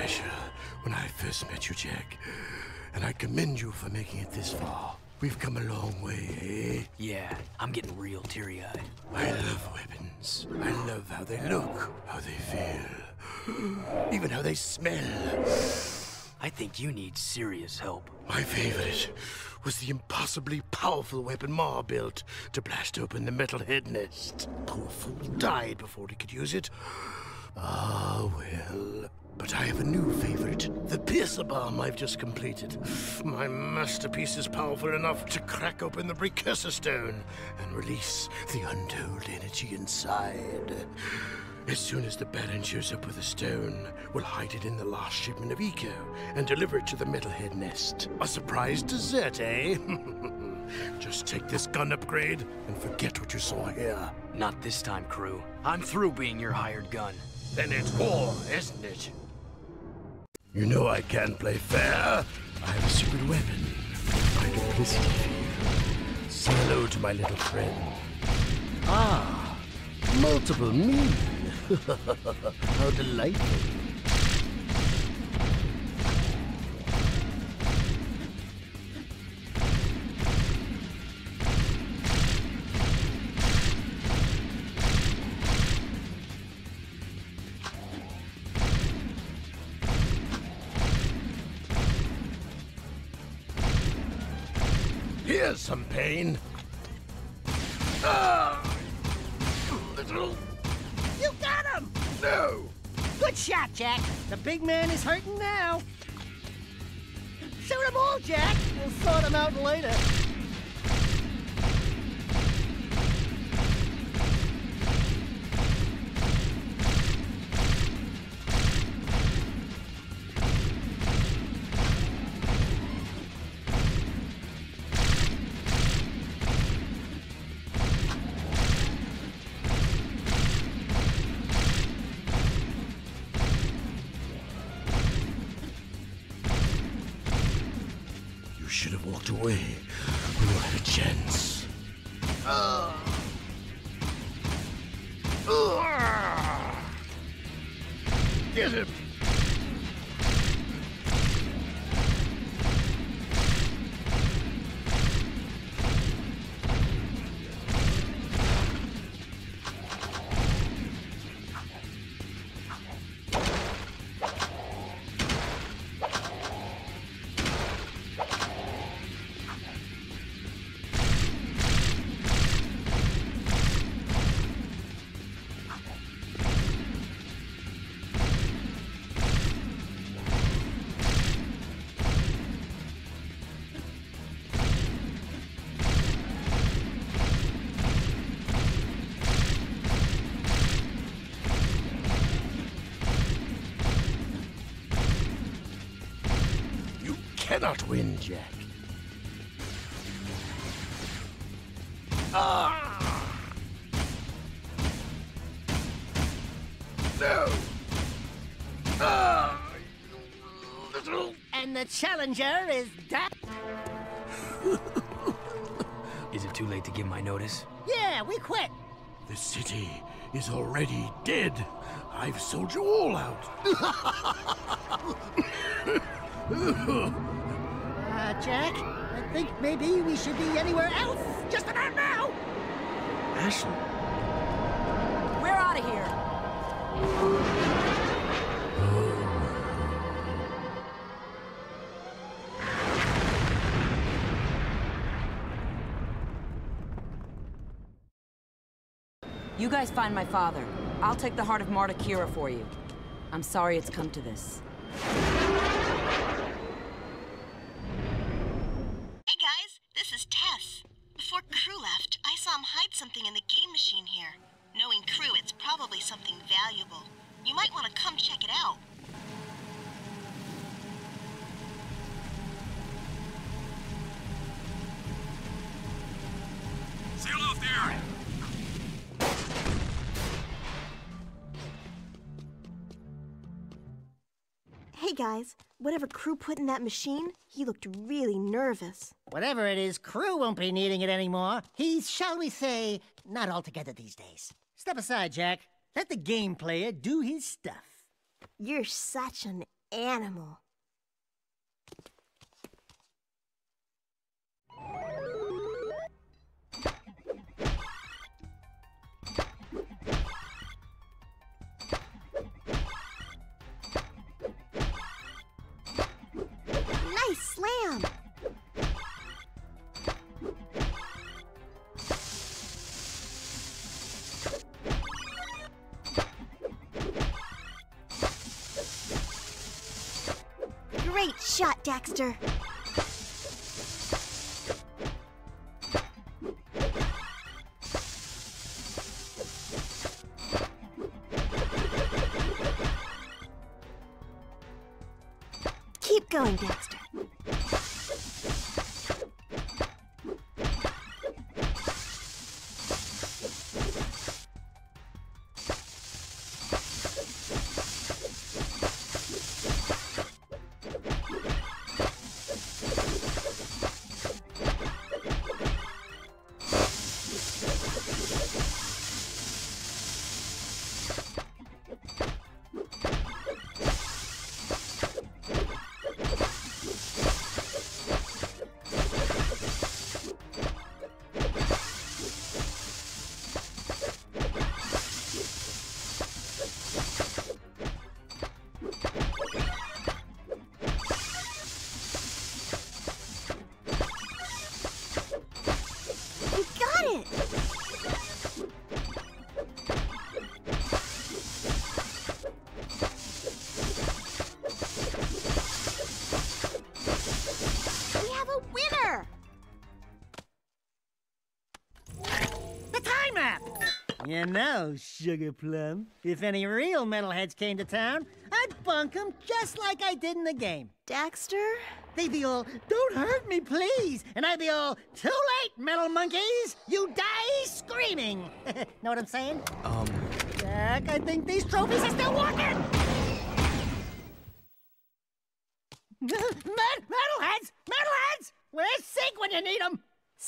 When I first met you, Jak. And I commend you for making it this far. We've come a long way, eh? Yeah, I'm getting real teary-eyed. I love weapons. I love how they look, how they feel, (gasps) even how they smell. I think you need serious help. My favorite was the impossibly powerful weapon Mar built to blast open the metal head nest. Poor fool died before he could use it. Ah, well. But I have a new favorite, the piercer bomb I've just completed. My masterpiece is powerful enough to crack open the precursor stone and release the untold energy inside. As soon as the Baron shows up with the stone, we'll hide it in the last shipment of Eco and deliver it to the Metalhead nest. A surprise dessert, eh? (laughs) Just take this gun upgrade and forget what you saw here. Not this time, Krew. I'm through being your hired gun. Then it's war, isn't it? You know I can't play fair. I have a secret weapon. I My duplicity field. Say hello to my little friend. Ah, multiple me. (laughs) How delightful. Pain. Ah! Little. You got him! No! Good shot, Jak. The big man is hurting now. Shoot them all, Jak. We'll sort them out later. Cannot win, Jak. Ah! No! Ah! Little. And the challenger is that. (laughs) Is it too late to give my notice? Yeah, we quit. The city is already dead. I've sold you all out. (laughs) (laughs) Jak, I think maybe we should be anywhere else just about now. Ashelin. We're out of here. You guys find my father. I'll take the heart of Mar to Keira for you. I'm sorry it's come to this. Put in that machine, he looked really nervous. Whatever it is, Krew won't be needing it anymore. He's, shall we say, not altogether these days. Step aside, Jak. Let the game player do his stuff. You're such an animal. Slam! Great shot, Daxter. Keep going, Daxter. You know, Sugar Plum, if any real metalheads came to town, I'd bunk 'em just like I did in the game. Daxter? They'd be all, don't hurt me, please! And I'd be all, too late, metal monkeys! You die screaming! (laughs) know what I'm saying? Um, Jak, I think these trophies are still working! (laughs) Met- metalheads! Metalheads! Where's Sig when you need need 'em?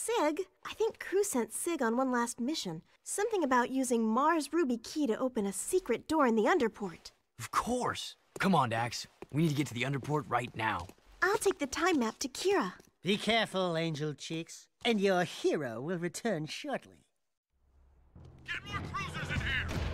Sig? I think Krew sent Sig on one last mission. Something about using Mar's Ruby Key to open a secret door in the underport. of course. Come on, Dax. We need to get to the underport right now. I'll take the time map to Keira. Be careful, Angel Cheeks, and your hero will return shortly. The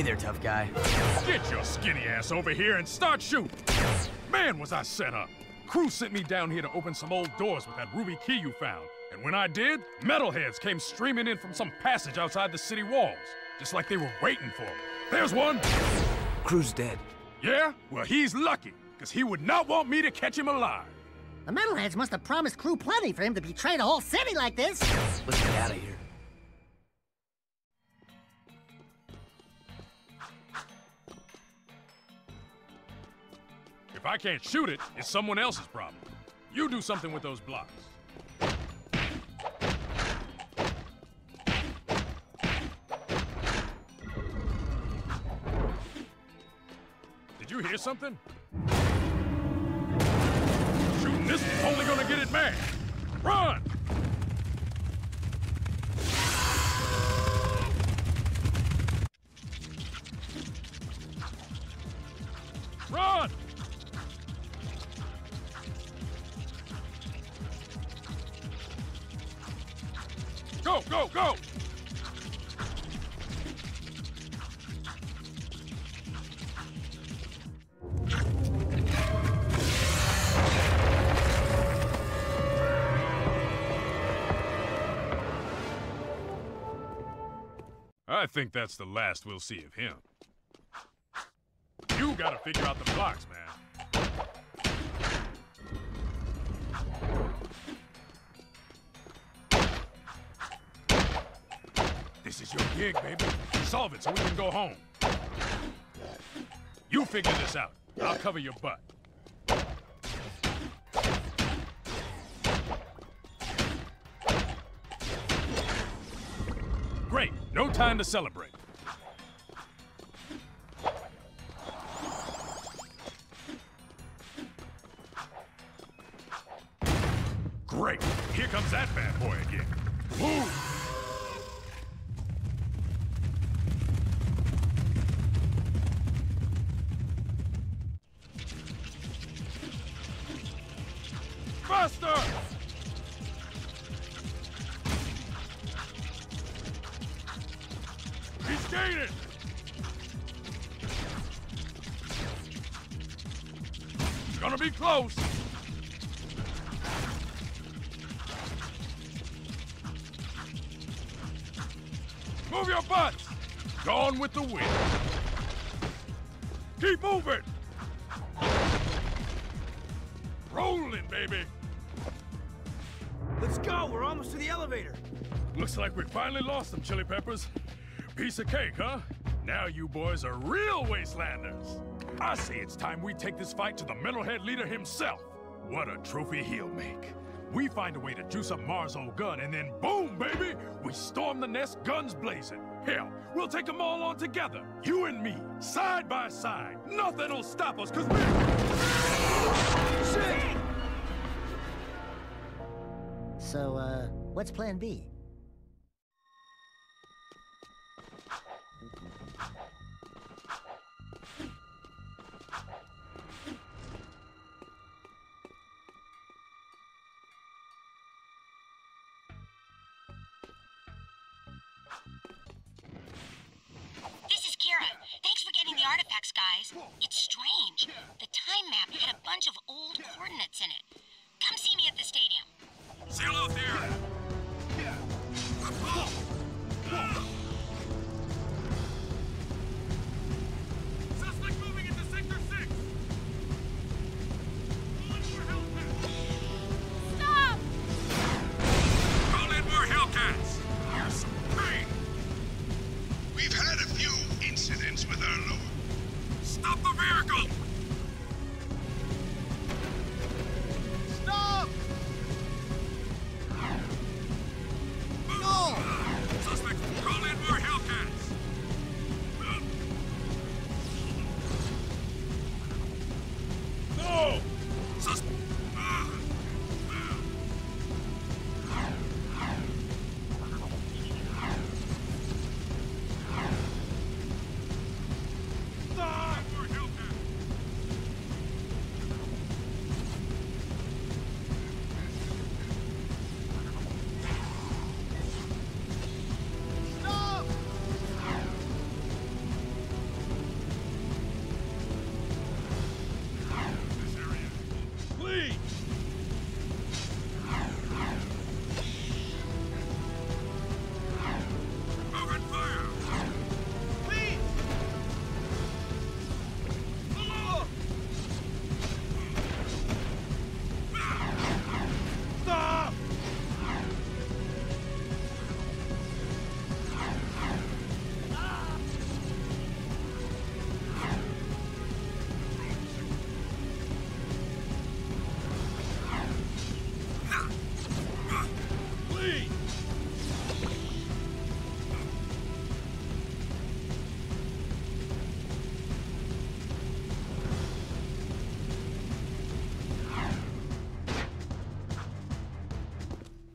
Hey there, tough guy. Get your skinny ass over here and start shooting. Man, was I set up. Krew sent me down here to open some old doors with that ruby key you found. And when I did, metalheads came streaming in from some passage outside the city walls. Just like they were waiting for me. There's one! Krew's dead. Yeah? Well, he's lucky, because he would not want me to catch him alive. The metalheads must have promised Krew plenty for him to betray the whole city like this. Let's get out of here. Can't shoot it, it's someone else's problem. You do something with those blocks. Did you hear something? Shooting this is only gonna get it mad. Run! Run! Go, go, go! I think that's the last we'll see of him. You gotta figure out the blocks, man. Gig, baby. Solve it so we can go home. You figure this out. I'll cover your butt. Great. No time to celebrate. Them, Chili Peppers. Piece of cake, huh? Now you boys are real wastelanders. I say it's time we take this fight to the metalhead leader himself. What a trophy he'll make. We find a way to juice up Mar's old gun, and then boom, baby! We storm the nest, guns blazing. Hell, we'll take them all on together. You and me, side by side. Nothing'll stop us, cause we... Shit! So, uh, what's plan B? It's strange. The time map had a bunch of old coordinates in it. Come see me at the stadium. Say hello, there.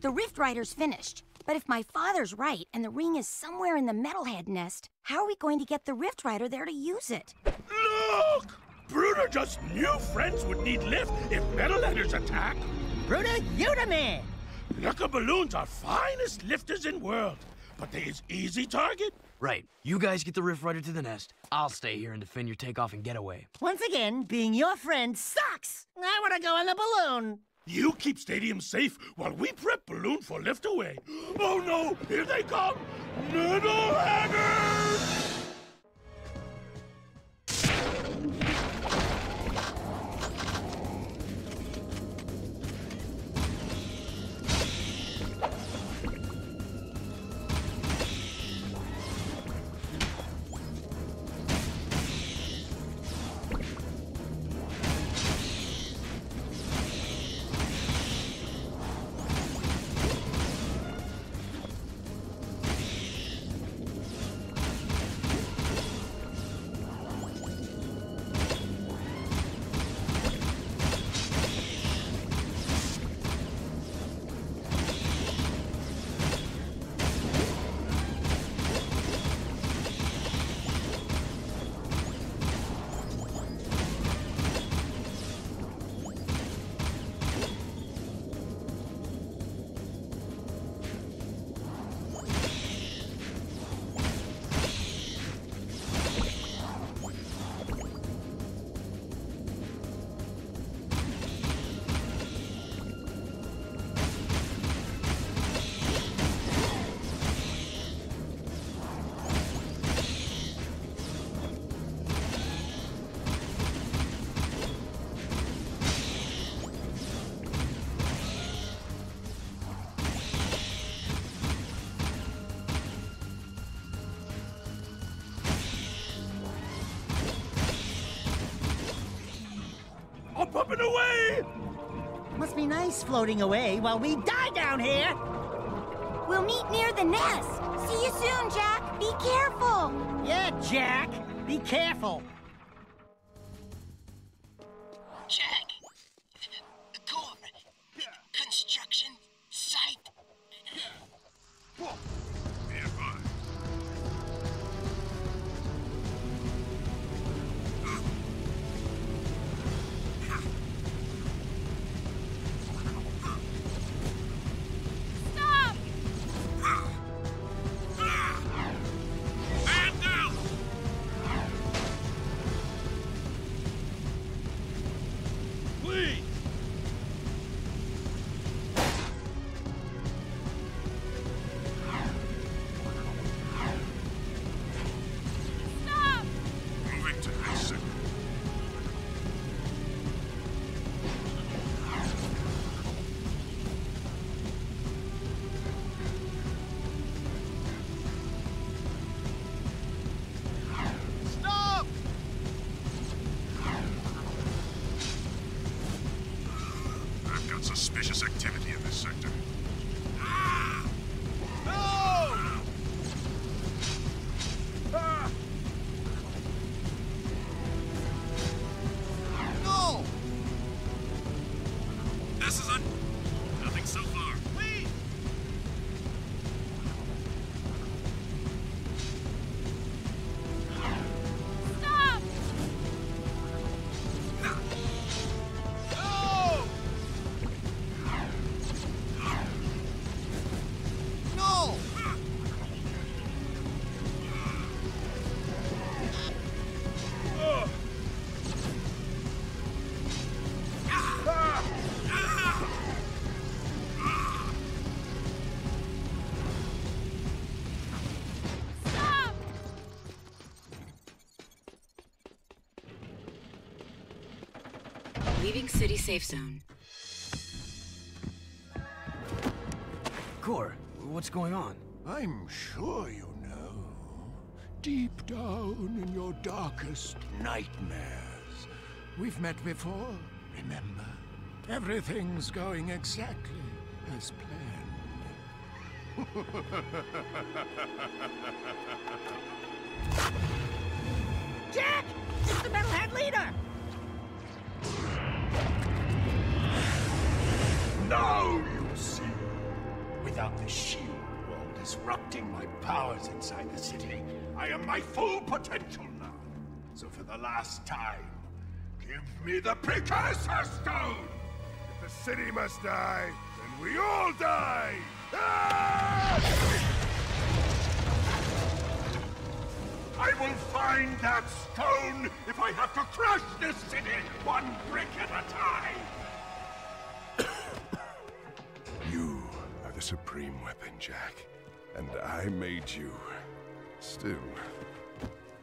The Rift Rider's finished. But if my father's right and the ring is somewhere in the Metalhead nest, how are we going to get the Rift Rider there to use it? Look! Brutter just knew friends would need lift if Metalheaders attack. Brutter, you the man! Lurker balloons are finest lifters in world, but they is easy target. Right. You guys get the Rift Rider to the nest. I'll stay here and defend your takeoff and getaway. Once again, being your friend sucks! I wanna go on the balloon! You keep Stadium safe while we prep balloon for lift away. Oh no! Here they come! Metalheaders! I'm Be nice floating away while we die down here! We'll meet near the nest. See you soon, Jak. Be careful. Yeah, Jak. Be careful. Safe zone. Kor, what's going on? I'm sure you know. Deep down in your darkest nightmares. We've met before, remember? Everything's going exactly as planned. Jak! It's the Metalhead leader! The shield wall disrupting my powers inside the city, I am my full potential now. So for the last time, give me the Precursor Stone! If the city must die, then we all die! Ah! I will find that stone if I have to crush this city one brick at a time! The supreme weapon, Jak. And I made you. Still,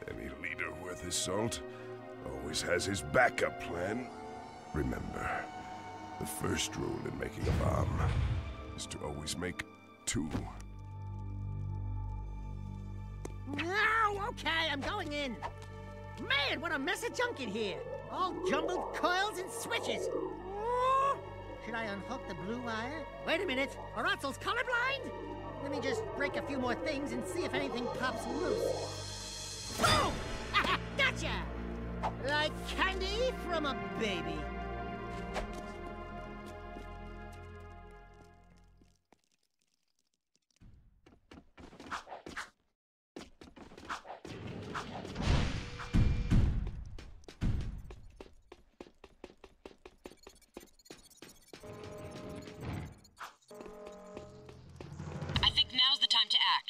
any leader worth his salt always has his backup plan. Remember, the first rule in making a bomb is to always make two. No, okay, I'm going in. Man, what a mess of junk in here. All jumbled coils and switches. Should I unhook the blue wire? Wait a minute, are Ottsel's colorblind? Let me just break a few more things and see if anything pops loose. Boom! (laughs) gotcha! Like candy from a baby.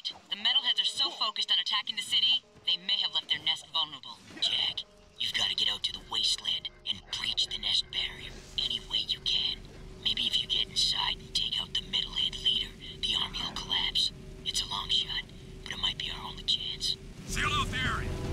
Act. The metalheads are so focused on attacking the city, they may have left their nest vulnerable. Jak, you've got to get out to the wasteland and breach the nest barrier any way you can. Maybe if you get inside and take out the metalhead leader, the army will collapse. It's a long shot, but it might be our only chance. Seal off the area.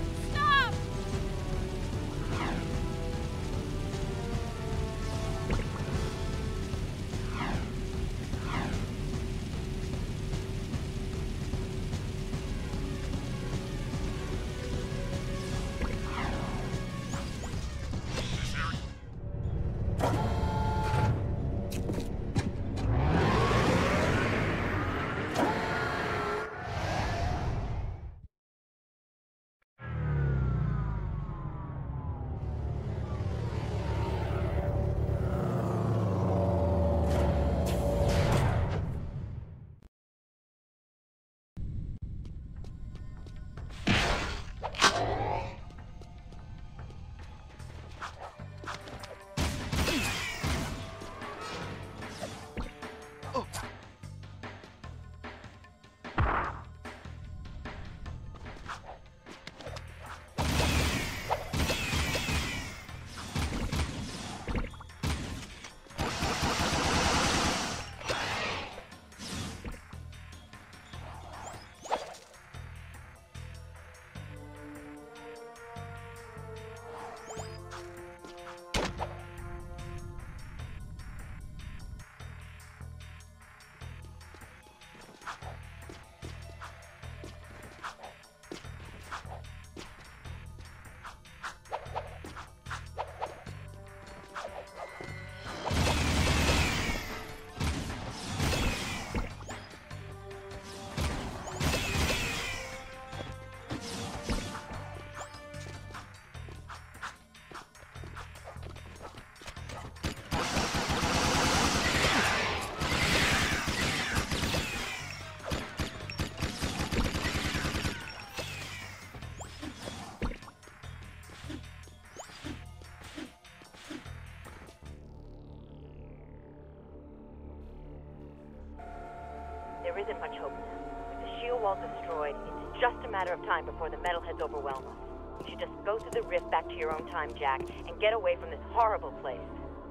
Isn't much hope now. With the shield wall destroyed, it's just a matter of time before the metalheads overwhelm us. You should just go through the rift back to your own time, Jak, and get away from this horrible place.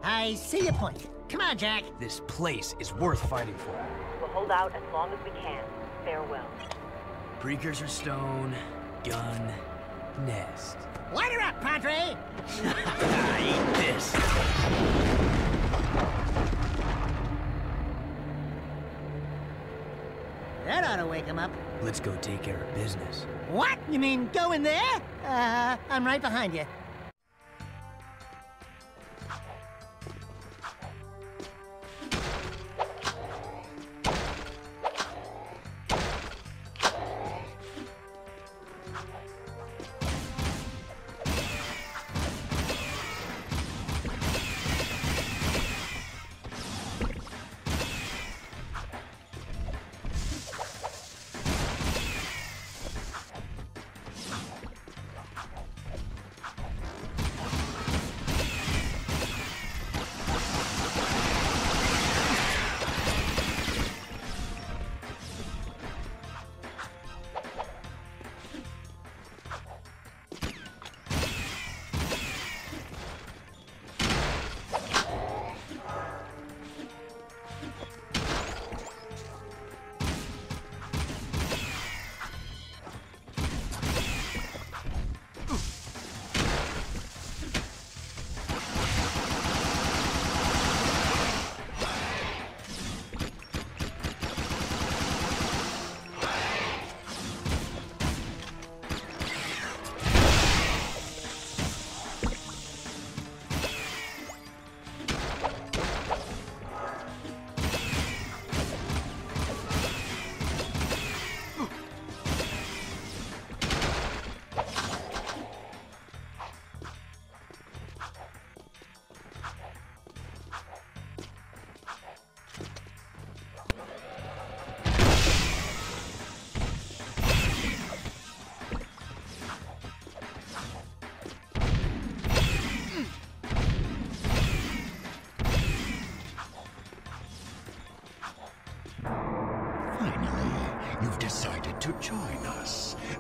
I see your point. Come on, Jak. This place is worth fighting for. We'll hold out as long as we can. Farewell. Precursor stone, gun, nest. Light her up, Padre! (laughs) Eat this. That ought to wake him up. Let's go take care of business. What? You mean go in there? Uh, I'm right behind you.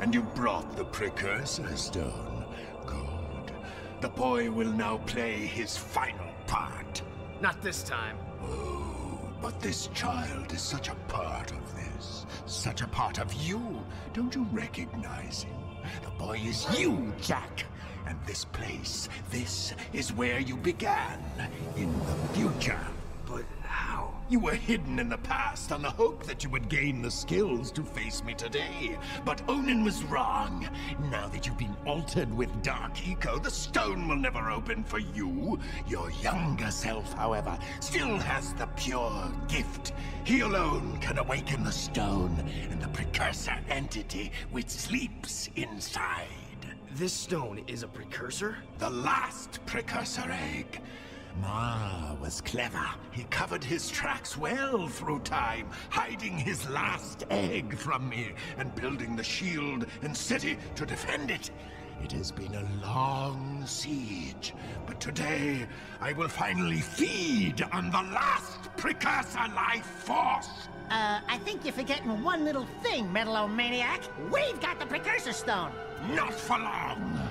And you brought the Precursor Stone. Good. The boy will now play his final part. Not this time. Oh, but this child is such a part of this. Such a part of you. Don't you recognize him? The boy is you, Jak. And this place, this is where you began. In the future. You were hidden in the past on the hope that you would gain the skills to face me today. But Onin was wrong. Now that you've been altered with Dark Eco, the stone will never open for you. Your younger self, however, still has the pure gift. He alone can awaken the stone and the precursor entity which sleeps inside. This stone is a precursor? The last precursor egg. Mar was clever. He covered his tracks well through time, hiding his last egg from me and building the shield and city to defend it. It has been a long siege, but today I will finally feed on the last precursor life force. Uh, I think you're forgetting one little thing, Metalomaniac. We've got the Precursor Stone. Not for long.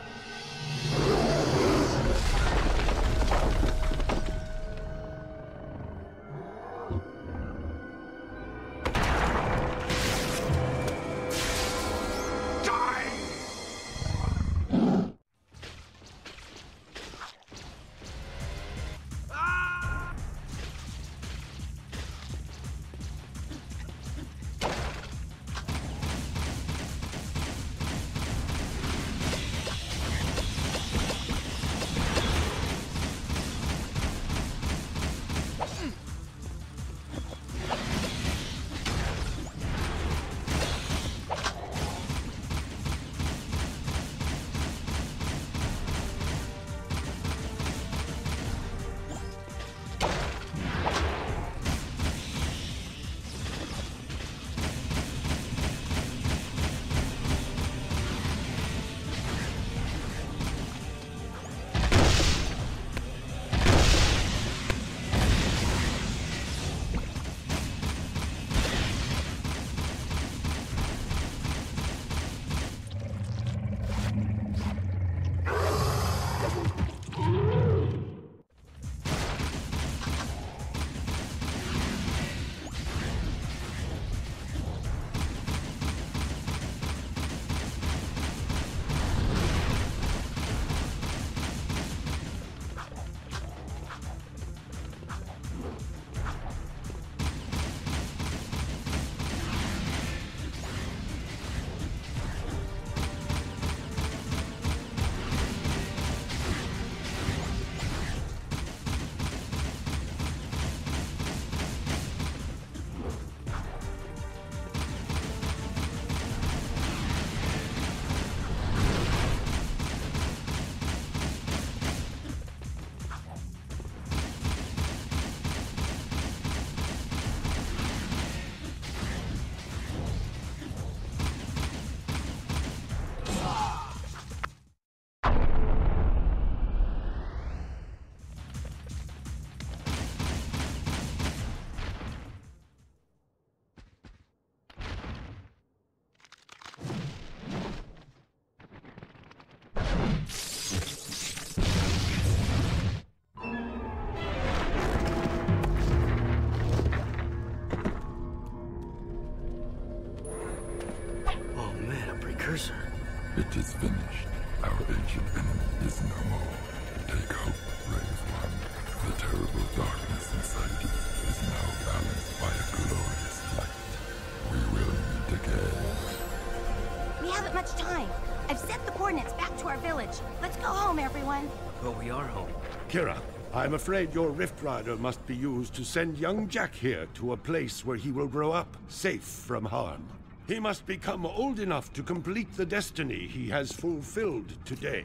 Keira, I'm afraid your Rift Rider must be used to send young Jak here to a place where he will grow up, safe from harm. He must become old enough to complete the destiny he has fulfilled today.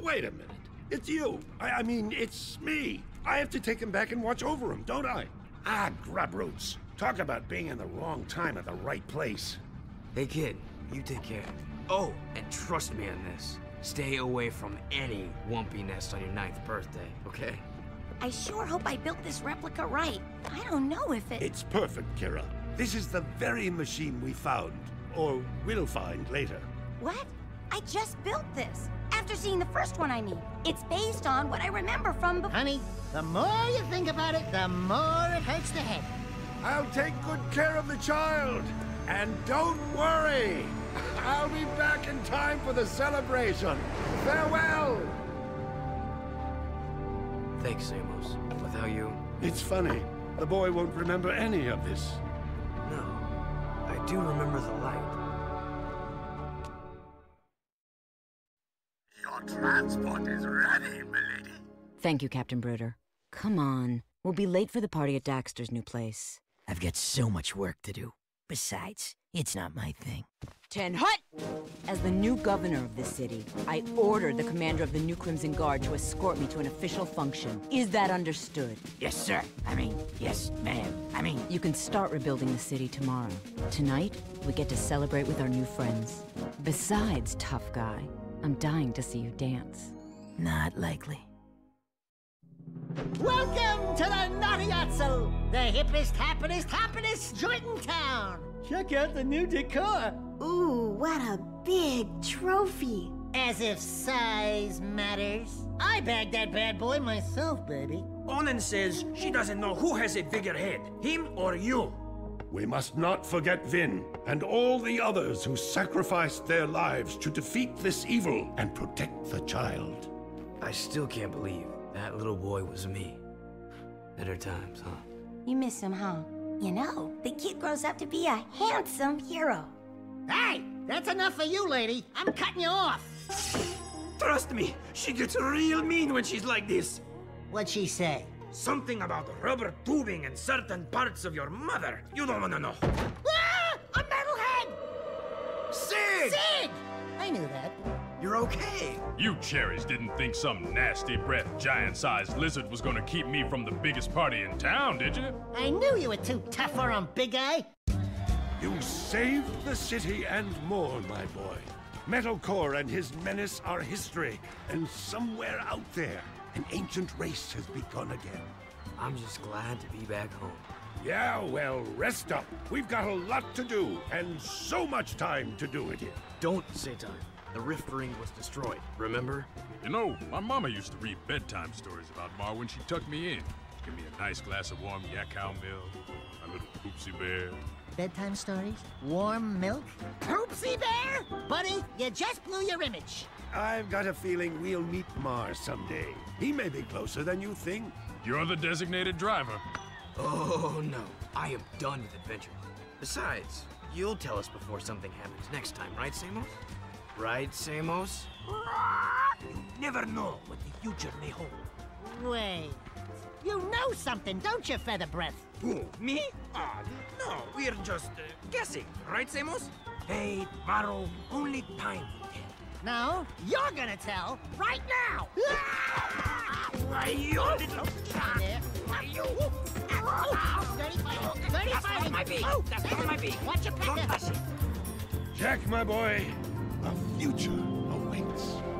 Wait a minute. It's you. I, I mean, it's me. I have to take him back and watch over him, don't I? Ah, grub roots. Talk about being in the wrong time at the right place. Hey kid, you take care. Oh, and trust me on this. Stay away from any Wumpy nest on your ninth birthday, okay? I sure hope I built this replica right. I don't know if it... It's perfect, Keira. This is the very machine we found, or will find later. What? I just built this. After seeing the first one, I mean. It's based on what I remember from before. Honey, the more you think about it, the more it hurts the head. I'll take good care of the child. And don't worry. I'll be back in time for the celebration. Farewell! Thanks, Samos. Without you... It's funny. The boy won't remember any of this. No. I do remember the light. Your transport is ready, milady. Thank you, Captain Brutter. Come on. We'll be late for the party at Daxter's new place. I've got so much work to do. Besides, it's not my thing. Ten Hut! As the new governor of this city, I ordered the commander of the New Krimzon Guard to escort me to an official function. Is that understood? Yes, sir. I mean, yes, ma'am. I mean... You can start rebuilding the city tomorrow. Tonight, we get to celebrate with our new friends. Besides, tough guy, I'm dying to see you dance. Not likely. Welcome to the Naughty Ottsel, the hippest, happinest, happinest joint in town. Check out the new decor. Ooh, what a big trophy. As if size matters. I bagged that bad boy myself, baby. Onin says she doesn't know who has a bigger head, him or you. We must not forget Vin and all the others who sacrificed their lives to defeat this evil and protect the child. I still can't believe that little boy was me. Better times, huh? You miss him, huh? You know, the kid grows up to be a handsome hero. Hey, that's enough for you, lady. I'm cutting you off. Trust me, she gets real mean when she's like this. What'd she say? Something about rubber tubing and certain parts of your mother. You don't want to know. Ah! A metalhead! Sig! Sig! I knew that. You're okay. You cherries didn't think some nasty breath, giant-sized lizard was gonna keep me from the biggest party in town, did you? I knew you were too tough for him, big guy. You saved the city and more, my boy. Metal Kor and his menace are history, and somewhere out there, an ancient race has begun again. I'm just glad to be back home. Yeah, well, rest up. We've got a lot to do, and so much time to do it in. Don't say time. The Rift Ring was destroyed, remember? You know, my mama used to read bedtime stories about Mar when she tucked me in. Give me a nice glass of warm yak cow milk, a little poopsie bear. Bedtime stories? Warm milk? Poopsie bear? Buddy, you just blew your image. I've got a feeling we'll meet Mars someday. He may be closer than you think. You're the designated driver. Oh, no. I am done with adventures. Besides, you'll tell us before something happens next time, right, Samos? Right, Samos? You never know what the future may hold. Wait. You know something, don't you, Feather Breath? Who, me? Ah, no, we're just uh, guessing, right, Samos? Hey, tomorrow, only time will tell. No, you're gonna tell right now. Why, you little... There. Why, you... Dirty fighting. Dirty That's fighting. not my beak. Oh, That's not my beak. Watch your Don't pecker. touch it. Jak, my boy, a future awaits.